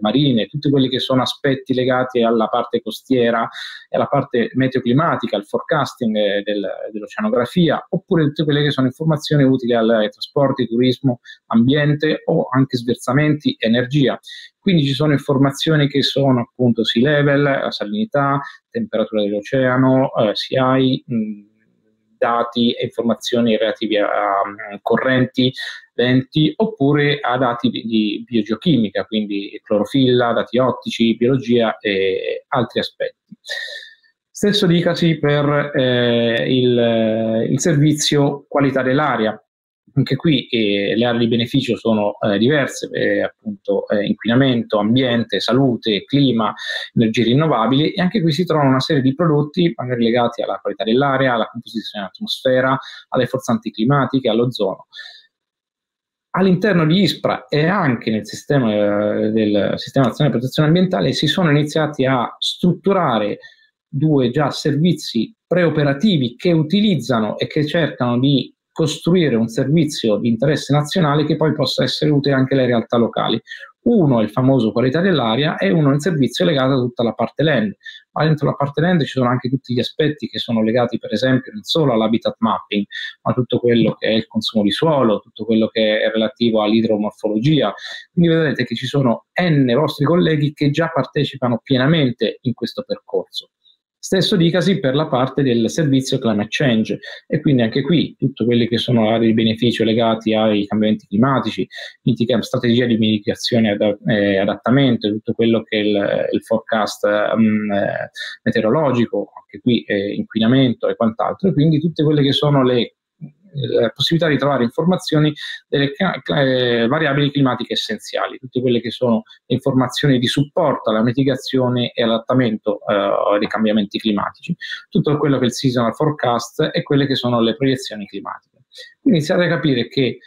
E: marine, tutti quelli che sono aspetti legati alla parte costiera e alla parte meteoclimatica, al forecasting eh, del, dell'oceanografia, oppure tutte quelle che sono informazioni utili ai trasporti, turismo, ambiente o anche sversamenti, energia. Quindi ci sono informazioni che sono appunto sea level, la salinità, temperatura dell'oceano, eh, CI, mh, dati e informazioni relativi a, a correnti, venti, oppure a dati di, di biogeochimica, quindi clorofilla, dati ottici, biologia e altri aspetti. Stesso dicasi per eh, il, il servizio qualità dell'aria, anche qui eh, le aree di beneficio sono eh, diverse, eh, appunto eh, inquinamento, ambiente, salute, clima, energie rinnovabili e anche qui si trovano una serie di prodotti magari legati alla qualità dell'aria, alla composizione dell'atmosfera, alle forzanti climatiche, all'ozono. All'interno di ISPRA e anche nel sistema eh, del Sistema Nazionale di Protezione Ambientale si sono iniziati a strutturare due già servizi preoperativi che utilizzano e che cercano di costruire un servizio di interesse nazionale che poi possa essere utile anche alle realtà locali. Uno è il famoso qualità dell'aria e uno è il servizio legato a tutta la parte land. Ma dentro la parte land ci sono anche tutti gli aspetti che sono legati, per esempio, non solo all'habitat mapping, ma tutto quello che è il consumo di suolo, tutto quello che è relativo all'idromorfologia. Quindi vedrete che ci sono N vostri colleghi che già partecipano pienamente in questo percorso. Stesso dicasi per la parte del servizio climate change. E quindi anche qui tutte quelle che sono aree di beneficio legati ai cambiamenti climatici, strategia di mitigazione e adattamento, tutto quello che è il, il forecast um, meteorologico, anche qui eh, inquinamento e quant'altro, e quindi tutte quelle che sono le la possibilità di trovare informazioni delle eh, variabili climatiche essenziali, tutte quelle che sono informazioni di supporto alla mitigazione e adattamento eh, dei cambiamenti climatici, tutto quello che è il seasonal forecast e quelle che sono le proiezioni climatiche. Quindi iniziate a capire che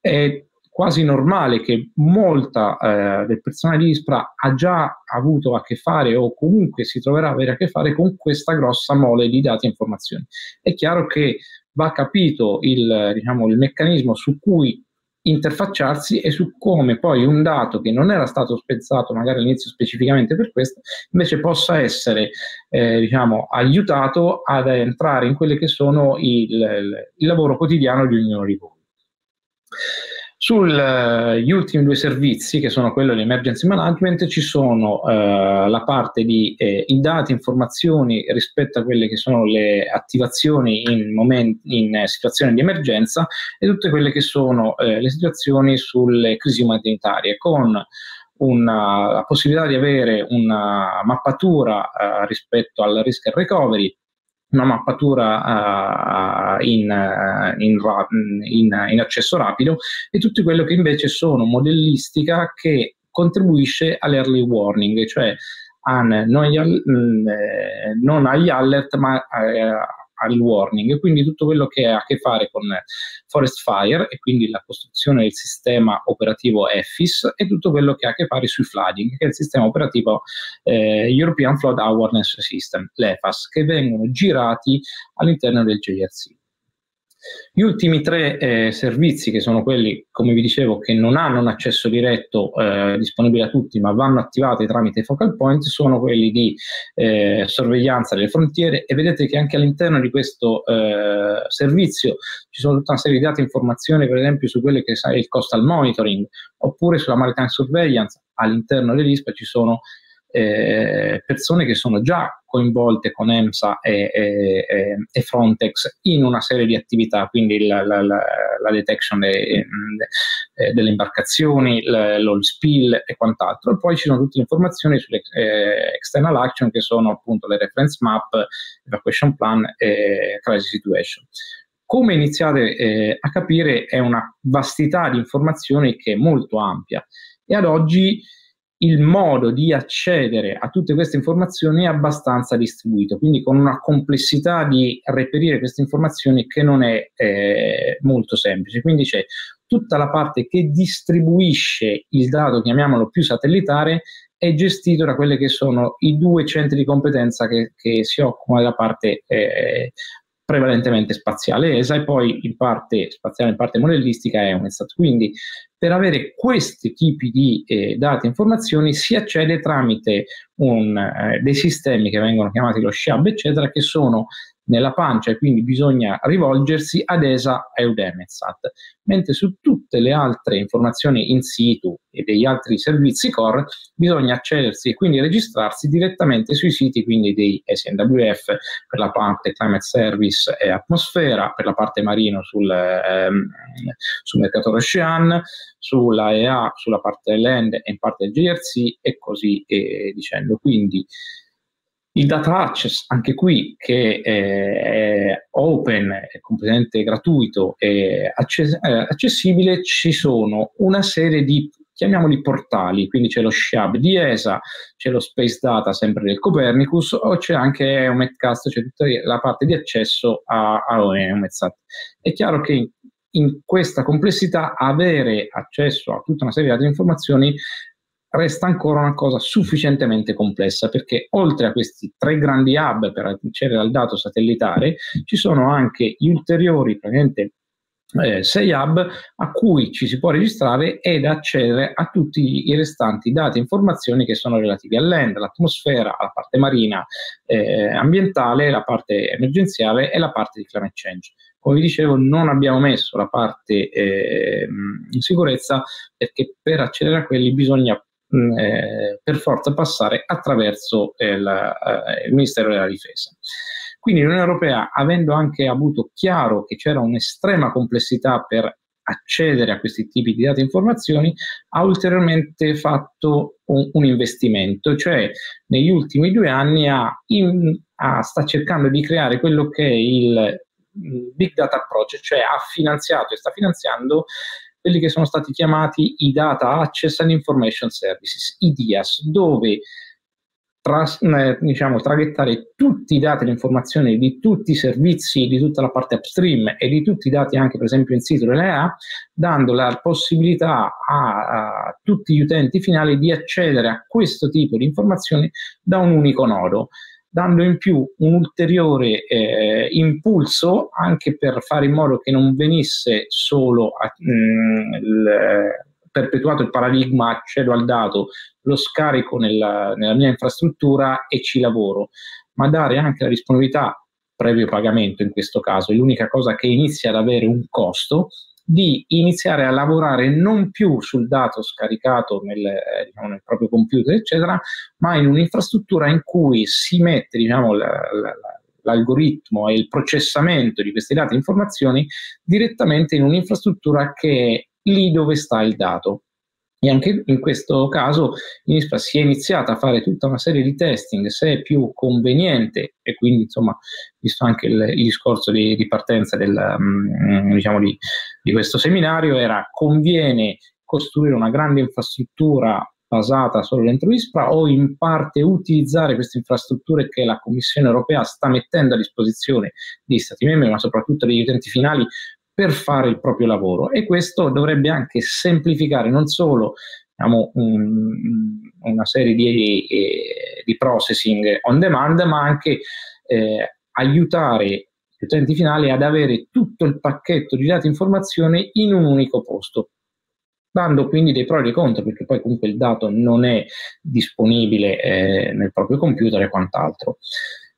E: è quasi normale che molta eh, del personale di ISPRA ha già avuto a che fare o comunque si troverà a avere a che fare con questa grossa mole di dati e informazioni. È chiaro che va capito il, diciamo, il meccanismo su cui interfacciarsi e su come poi un dato che non era stato pensato magari all'inizio specificamente per questo, invece possa essere eh, diciamo, aiutato ad entrare in quelli che sono il, il lavoro quotidiano di ognuno di voi. Sugli uh, ultimi due servizi, che sono quello dell'emergency management, ci sono uh, la parte di eh, dati, informazioni rispetto a quelle che sono le attivazioni in, momenti, in situazioni di emergenza e tutte quelle che sono eh, le situazioni sulle crisi umanitarie, con una, la possibilità di avere una mappatura uh, rispetto al risk and recovery una mappatura uh, in, uh, in, in, in, accesso rapido e tutto quello che invece sono modellistica che contribuisce all'early warning, cioè a, non, agli, mm, eh, non agli alert ma eh, al warning, quindi tutto quello che ha a che fare con Forest Fire e quindi la costruzione del sistema operativo EFIS e tutto quello che ha a che fare sui flooding, che è il sistema operativo eh, European Flood Awareness System, l'EFAS, che vengono girati all'interno del JRC. Gli ultimi tre eh, servizi, che sono quelli, come vi dicevo, che non hanno un accesso diretto eh, disponibile a tutti, ma vanno attivati tramite focal point, sono quelli di eh, sorveglianza delle frontiere e vedete che anche all'interno di questo eh, servizio ci sono tutta una serie di dati e informazioni, per esempio su quello che è il coastal monitoring, oppure sulla maritime surveillance. All'interno dell'ISPA ci sono eh, persone che sono già coinvolte con EMSA e, e, e, Frontex in una serie di attività, quindi la, la, la, la detection de, de, delle imbarcazioni, l'all spill e quant'altro. Poi ci sono tutte le informazioni sulle eh, external action che sono appunto le reference map, evacuation plan e crisis situation. Come iniziate eh, a capire è una vastità di informazioni che è molto ampia e ad oggi il modo di accedere a tutte queste informazioni è abbastanza distribuito, quindi con una complessità di reperire queste informazioni che non è eh, molto semplice. Quindi c'è tutta la parte che distribuisce il dato, chiamiamolo più satellitare, è gestito da quelli che sono i due centri di competenza che, che si occupano della parte eh, prevalentemente spaziale ESA e poi in parte spaziale in parte modellistica è UNESAT. Quindi per avere questi tipi di eh, dati e informazioni si accede tramite un, eh, dei sistemi che vengono chiamati lo SHAB, eccetera, che sono nella pancia e quindi bisogna rivolgersi ad ESA e UDEMETSAT, mentre su tutte le altre informazioni in situ e degli altri servizi core bisogna accedersi e quindi registrarsi direttamente sui siti quindi dei SNWF per la parte Climate Service e Atmosfera, per la parte marino sul, ehm, sul mercato Ocean, sulla EA, sulla parte Land e in parte del GRC e così eh, dicendo. Quindi il data access, anche qui, che è open, è completamente gratuito e accessibile, ci sono una serie di, chiamiamoli portali, quindi c'è lo SHAB di ESA, c'è lo Space Data sempre del Copernicus, o c'è anche un Metcast, c'è tutta la parte di accesso a, a OMETSAT. È chiaro che in questa complessità avere accesso a tutta una serie di altre informazioni resta ancora una cosa sufficientemente complessa perché oltre a questi tre grandi hub per accedere al dato satellitare ci sono anche gli ulteriori praticamente eh, 6 hub a cui ci si può registrare ed accedere a tutti i restanti dati e informazioni che sono relativi al land, all'atmosfera, alla parte marina, eh, ambientale, la parte emergenziale e la parte di climate change. Come vi dicevo, non abbiamo messo la parte eh, in sicurezza perché per accedere a quelli bisogna Mm, eh, per forza passare attraverso il, eh, il Ministero della Difesa. Quindi l'Unione Europea, avendo anche avuto chiaro che c'era un'estrema complessità per accedere a questi tipi di dati e informazioni, ha ulteriormente fatto un, un investimento, cioè negli ultimi due anni ha in, ha, sta cercando di creare quello che è il Big Data Project, cioè ha finanziato e sta finanziando quelli che sono stati chiamati i Data Access and Information Services, i DIAS, dove tras, eh, diciamo, traghettare tutti i dati e le informazioni di tutti i servizi, di tutta la parte upstream e di tutti i dati anche per esempio in sito dell'EA, dando la possibilità a, a tutti gli utenti finali di accedere a questo tipo di informazioni da un unico nodo dando in più un ulteriore eh, impulso anche per fare in modo che non venisse solo a, mh, mm, il, perpetuato il paradigma accedo al dato, lo scarico nella, nella mia infrastruttura e ci lavoro, ma dare anche la disponibilità previo pagamento in questo caso, è l'unica cosa che inizia ad avere un costo, di iniziare a lavorare non più sul dato scaricato nel, eh, diciamo, nel proprio computer, eccetera, ma in un'infrastruttura in cui si mette diciamo, la, la, l'algoritmo e il processamento di questi dati e informazioni direttamente in un'infrastruttura che è lì dove sta il dato. E anche in questo caso INISPA si è iniziata a fare tutta una serie di testing se è più conveniente e quindi insomma visto anche il, il discorso di, di partenza del, um, diciamo di, di questo seminario era conviene costruire una grande infrastruttura basata solo dentro ISPRA o in parte utilizzare queste infrastrutture che la Commissione europea sta mettendo a disposizione degli Stati membri, ma soprattutto degli utenti finali per fare il proprio lavoro e questo dovrebbe anche semplificare non solo diciamo, un, una serie di, eh, di, processing on demand, ma anche eh, aiutare gli utenti finali ad avere tutto il pacchetto di dati e informazioni in un unico posto dando quindi dei pro e dei contro, perché poi comunque il dato non è disponibile eh, nel proprio computer e quant'altro.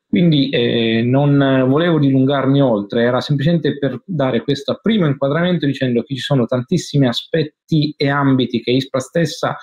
E: Quindi eh, non volevo dilungarmi oltre, era semplicemente per dare questo primo inquadramento dicendo che ci sono tantissimi aspetti e ambiti che ISPRA stessa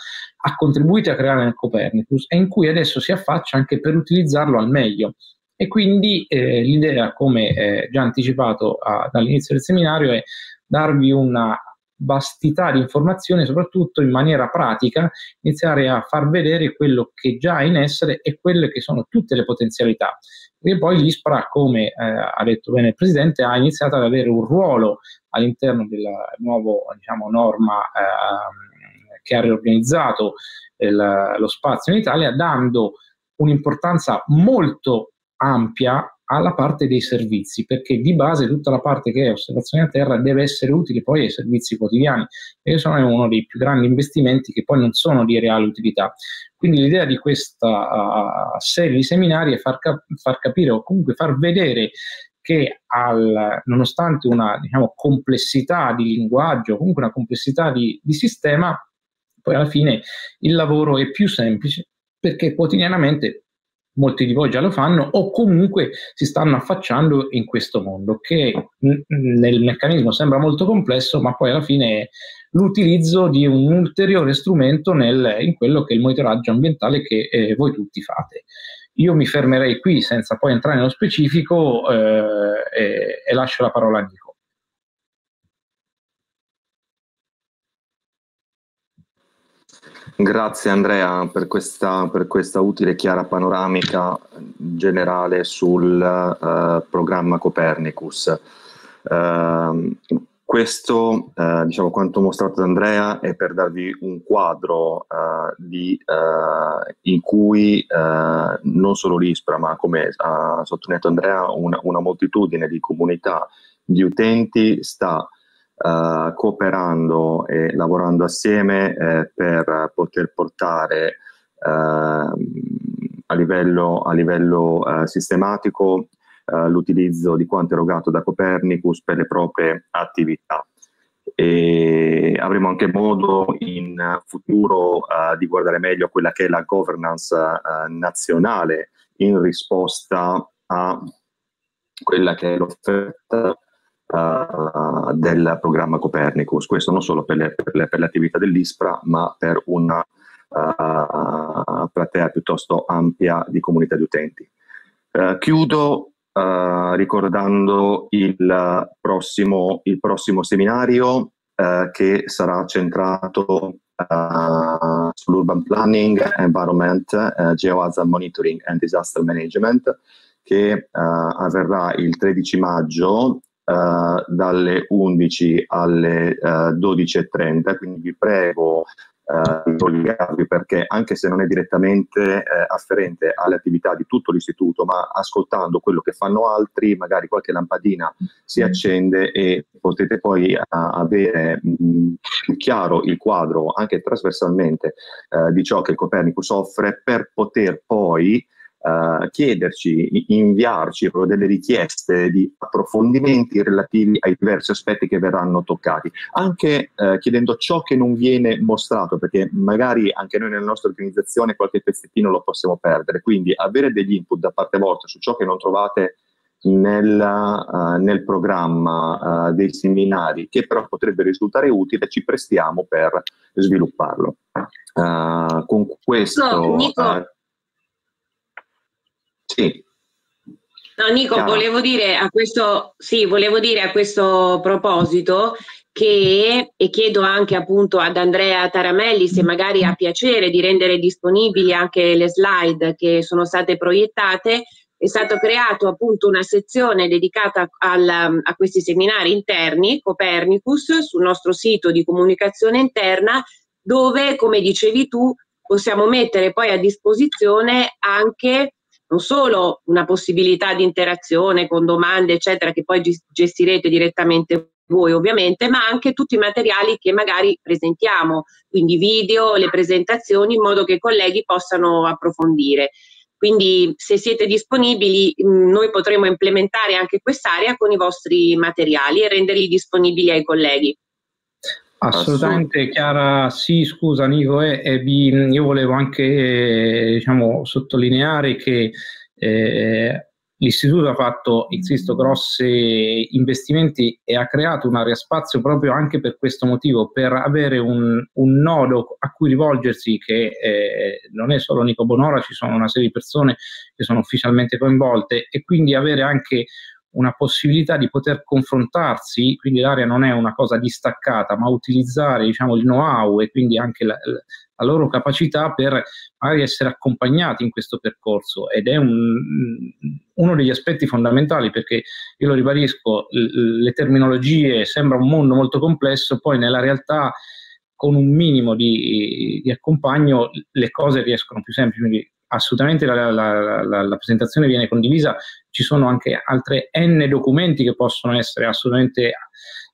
E: ha contribuito a creare nel Copernicus e in cui adesso si affaccia anche per utilizzarlo al meglio. E quindi eh, l'idea, come eh, già anticipato a, dall'inizio del seminario, è darvi una vastità di informazioni, soprattutto in maniera pratica, iniziare a far vedere quello che già è in essere e quelle che sono tutte le potenzialità. E poi l'ISPRA, come eh, ha detto bene il Presidente, ha iniziato ad avere un ruolo all'interno della nuova diciamo, norma eh, che ha riorganizzato il, lo spazio in Italia, dando un'importanza molto ampia alla parte dei servizi, perché di base tutta la parte che è osservazione a terra deve essere utile poi ai servizi quotidiani e sono uno dei più grandi investimenti che poi non sono di reale utilità. Quindi l'idea di questa uh, serie di seminari è far, cap- far capire o comunque far vedere che al, nonostante una diciamo, complessità di linguaggio, comunque una complessità di, di sistema, poi alla fine il lavoro è più semplice perché quotidianamente molti di voi già lo fanno o comunque si stanno affacciando in questo mondo che nel meccanismo sembra molto complesso ma poi alla fine è l'utilizzo di un ulteriore strumento nel, in quello che è il monitoraggio ambientale che eh, voi tutti fate. Io mi fermerei qui senza poi entrare nello specifico eh, e, e lascio la parola a Nico.
C: Grazie Andrea per questa, per questa, utile e chiara panoramica generale sul uh, programma Copernicus. Uh, questo, uh, diciamo, quanto mostrato da Andrea è per darvi un quadro di, in cui non solo l'ISPRA, ma come ha sottolineato Andrea, una, una moltitudine di comunità di utenti sta uh, cooperando e lavorando assieme eh, per poter portare uh, a livello, a livello uh, sistematico l'utilizzo di quanto erogato da Copernicus per le proprie attività. E avremo anche modo in futuro di guardare meglio quella che è la governance nazionale in risposta a quella che è l'offerta uh, del programma Copernicus. Questo non solo per le, per le, per le attività dell'ISPRA, ma per una uh, platea piuttosto ampia di comunità di utenti. Uh, chiudo ricordando il prossimo, il prossimo seminario che sarà centrato Uh, sull'urban planning, environment, uh, geohazard monitoring and disaster management, che uh, avverrà il 13 maggio dalle 11 alle uh, 12.30, quindi vi prego uh, di collegarvi perché anche se non è direttamente afferente alle attività di tutto l'istituto, ma ascoltando quello che fanno altri, magari qualche lampadina si mm. accende e potete poi avere più chiaro il quadro anche trasversalmente di ciò che Copernicus offre per poter poi uh, chiederci, inviarci delle richieste di approfondimenti relativi ai diversi aspetti che verranno toccati, anche uh, chiedendo ciò che non viene mostrato, perché magari anche noi nella nostra organizzazione qualche pezzettino lo possiamo perdere, quindi avere degli input da parte vostra su ciò che non trovate nel, uh, nel programma uh, dei seminari che però potrebbe risultare utile, ci prestiamo per svilupparlo. Uh, con questo...
A: No, Nico.
C: Sì.
A: No, Nico, Chiaro. volevo dire, a questo, sì, volevo dire a questo proposito che, e chiedo anche appunto ad Andrea Taramelli se magari ha piacere di rendere disponibili anche le slide che sono state proiettate, è stato creato appunto una sezione dedicata al, a questi seminari interni, Copernicus, sul nostro sito di comunicazione interna, dove, come dicevi tu, possiamo mettere poi a disposizione anche non solo una possibilità di interazione con domande, eccetera, che poi gestirete direttamente voi ovviamente, ma anche tutti i materiali che magari presentiamo, quindi video, le presentazioni, in modo che i colleghi possano approfondire. Quindi se siete disponibili mm, noi potremo implementare anche quest'area con i vostri materiali e renderli disponibili ai colleghi.
E: Assolutamente Chiara, sì scusa Nico, eh, eh, io volevo anche eh, diciamo, sottolineare che eh, L'istituto ha fatto, insisto, grossi investimenti e ha creato un'area spazio proprio anche per questo motivo, per avere un, un nodo a cui rivolgersi che eh, non è solo Nico Bonora, ci sono una serie di persone che sono ufficialmente coinvolte e quindi avere anche una possibilità di poter confrontarsi, quindi l'area non è una cosa distaccata, ma utilizzare diciamo, il know-how e quindi anche la, la, loro capacità per magari essere accompagnati in questo percorso. Ed è un, uno degli aspetti fondamentali perché io lo ribadisco, le terminologie sembra un mondo molto complesso, poi nella realtà con un minimo di, di accompagno le cose riescono più semplici, assolutamente la, la, la, la, presentazione viene condivisa, ci sono anche altre n documenti che possono essere assolutamente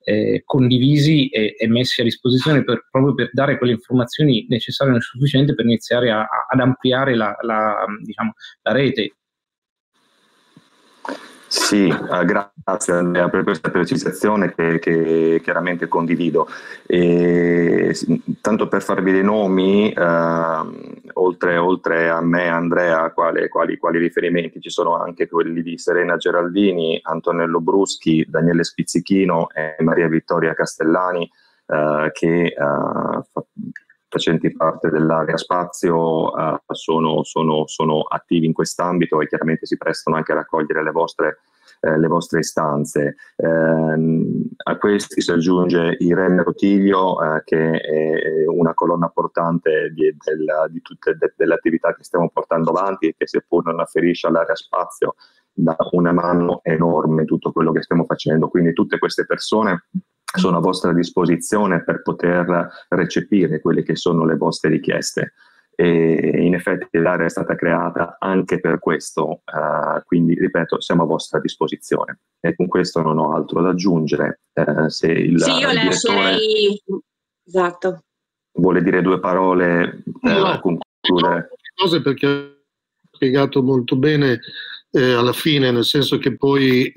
E: eh, condivisi e, e, messi a disposizione per, proprio per dare quelle informazioni necessarie e sufficienti per iniziare a, a, ad ampliare diciamo, la rete
C: sì, eh, grazie Andrea per questa precisazione che, che chiaramente condivido. E, tanto per farvi dei nomi, eh, oltre, oltre, a me e Andrea, quali, quali, quali, riferimenti? Ci sono anche quelli di Serena Geraldini, Antonello Bruschi, Daniele Spizzichino e Maria Vittoria Castellani, eh, che eh, facenti parte dell'area spazio uh, sono, sono, sono, attivi in quest'ambito e chiaramente si prestano anche a raccogliere le vostre, eh, le vostre istanze. Eh, a questi si aggiunge Irene Rotiglio eh, che è una colonna portante di, del, di tutte de, delle attività che stiamo portando avanti e che seppur non afferisce all'area spazio dà una mano enorme tutto quello che stiamo facendo. Quindi tutte queste persone sono a vostra disposizione per poter recepire quelle che sono le vostre richieste. E in effetti l'area è stata creata anche per questo, uh, quindi ripeto, siamo a vostra disposizione. E con questo non ho altro da aggiungere. Uh, se il,
A: sì, io lascerei... Esatto.
C: Vuole dire due parole per no, concludere?
D: Cose perché ha spiegato molto bene eh, alla fine, nel senso che poi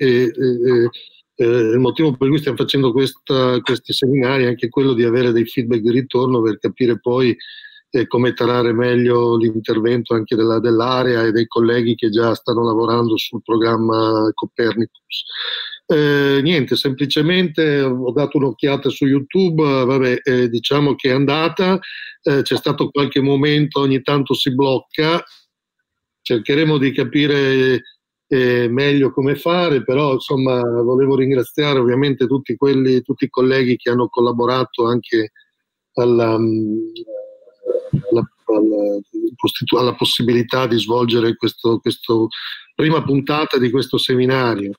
D: eh, il motivo per cui stiamo facendo questa, questi seminari è anche quello di avere dei feedback di ritorno per capire poi eh, come tarare meglio l'intervento anche della, dell'area e dei colleghi che già stanno lavorando sul programma Copernicus. Eh, niente, semplicemente ho dato un'occhiata su YouTube, vabbè, eh, diciamo che è andata, eh, c'è stato qualche momento, ogni tanto si blocca, cercheremo di capire eh, meglio come fare, però insomma volevo ringraziare ovviamente tutti, quelli, tutti i colleghi che hanno collaborato anche alla, mm, alla, alla, alla possibilità di svolgere questa prima puntata di questo seminario.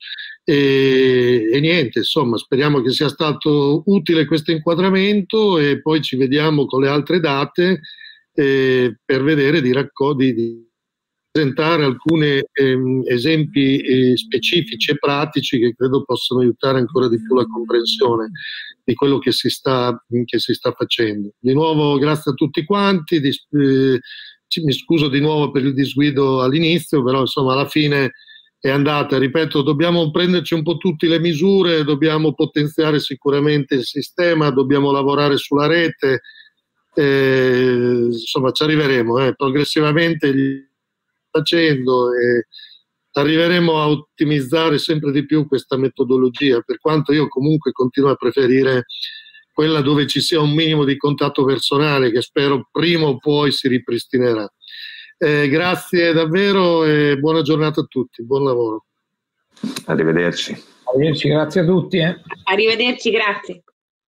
D: E, e, niente, insomma, speriamo che sia stato utile questo inquadramento e poi ci vediamo con le altre date eh, per vedere di, raccogliere presentare alcuni ehm, esempi eh, specifici e pratici che credo possano aiutare ancora di più la comprensione di quello che si sta, che si sta facendo. Di nuovo grazie a tutti quanti, di, eh, mi scuso di nuovo per il disguido all'inizio, però insomma alla fine è andata. Ripeto, dobbiamo prenderci un po' tutte le misure, dobbiamo potenziare sicuramente il sistema, dobbiamo lavorare sulla rete, eh, insomma ci arriveremo, eh, progressivamente facendo e arriveremo a ottimizzare sempre di più questa metodologia, per quanto io comunque continuo a preferire quella dove ci sia un minimo di contatto personale che spero prima o poi si ripristinerà. Eh, grazie davvero e buona giornata a tutti, buon lavoro.
C: Arrivederci.
E: Arrivederci, grazie a tutti. Eh.
A: Arrivederci, grazie.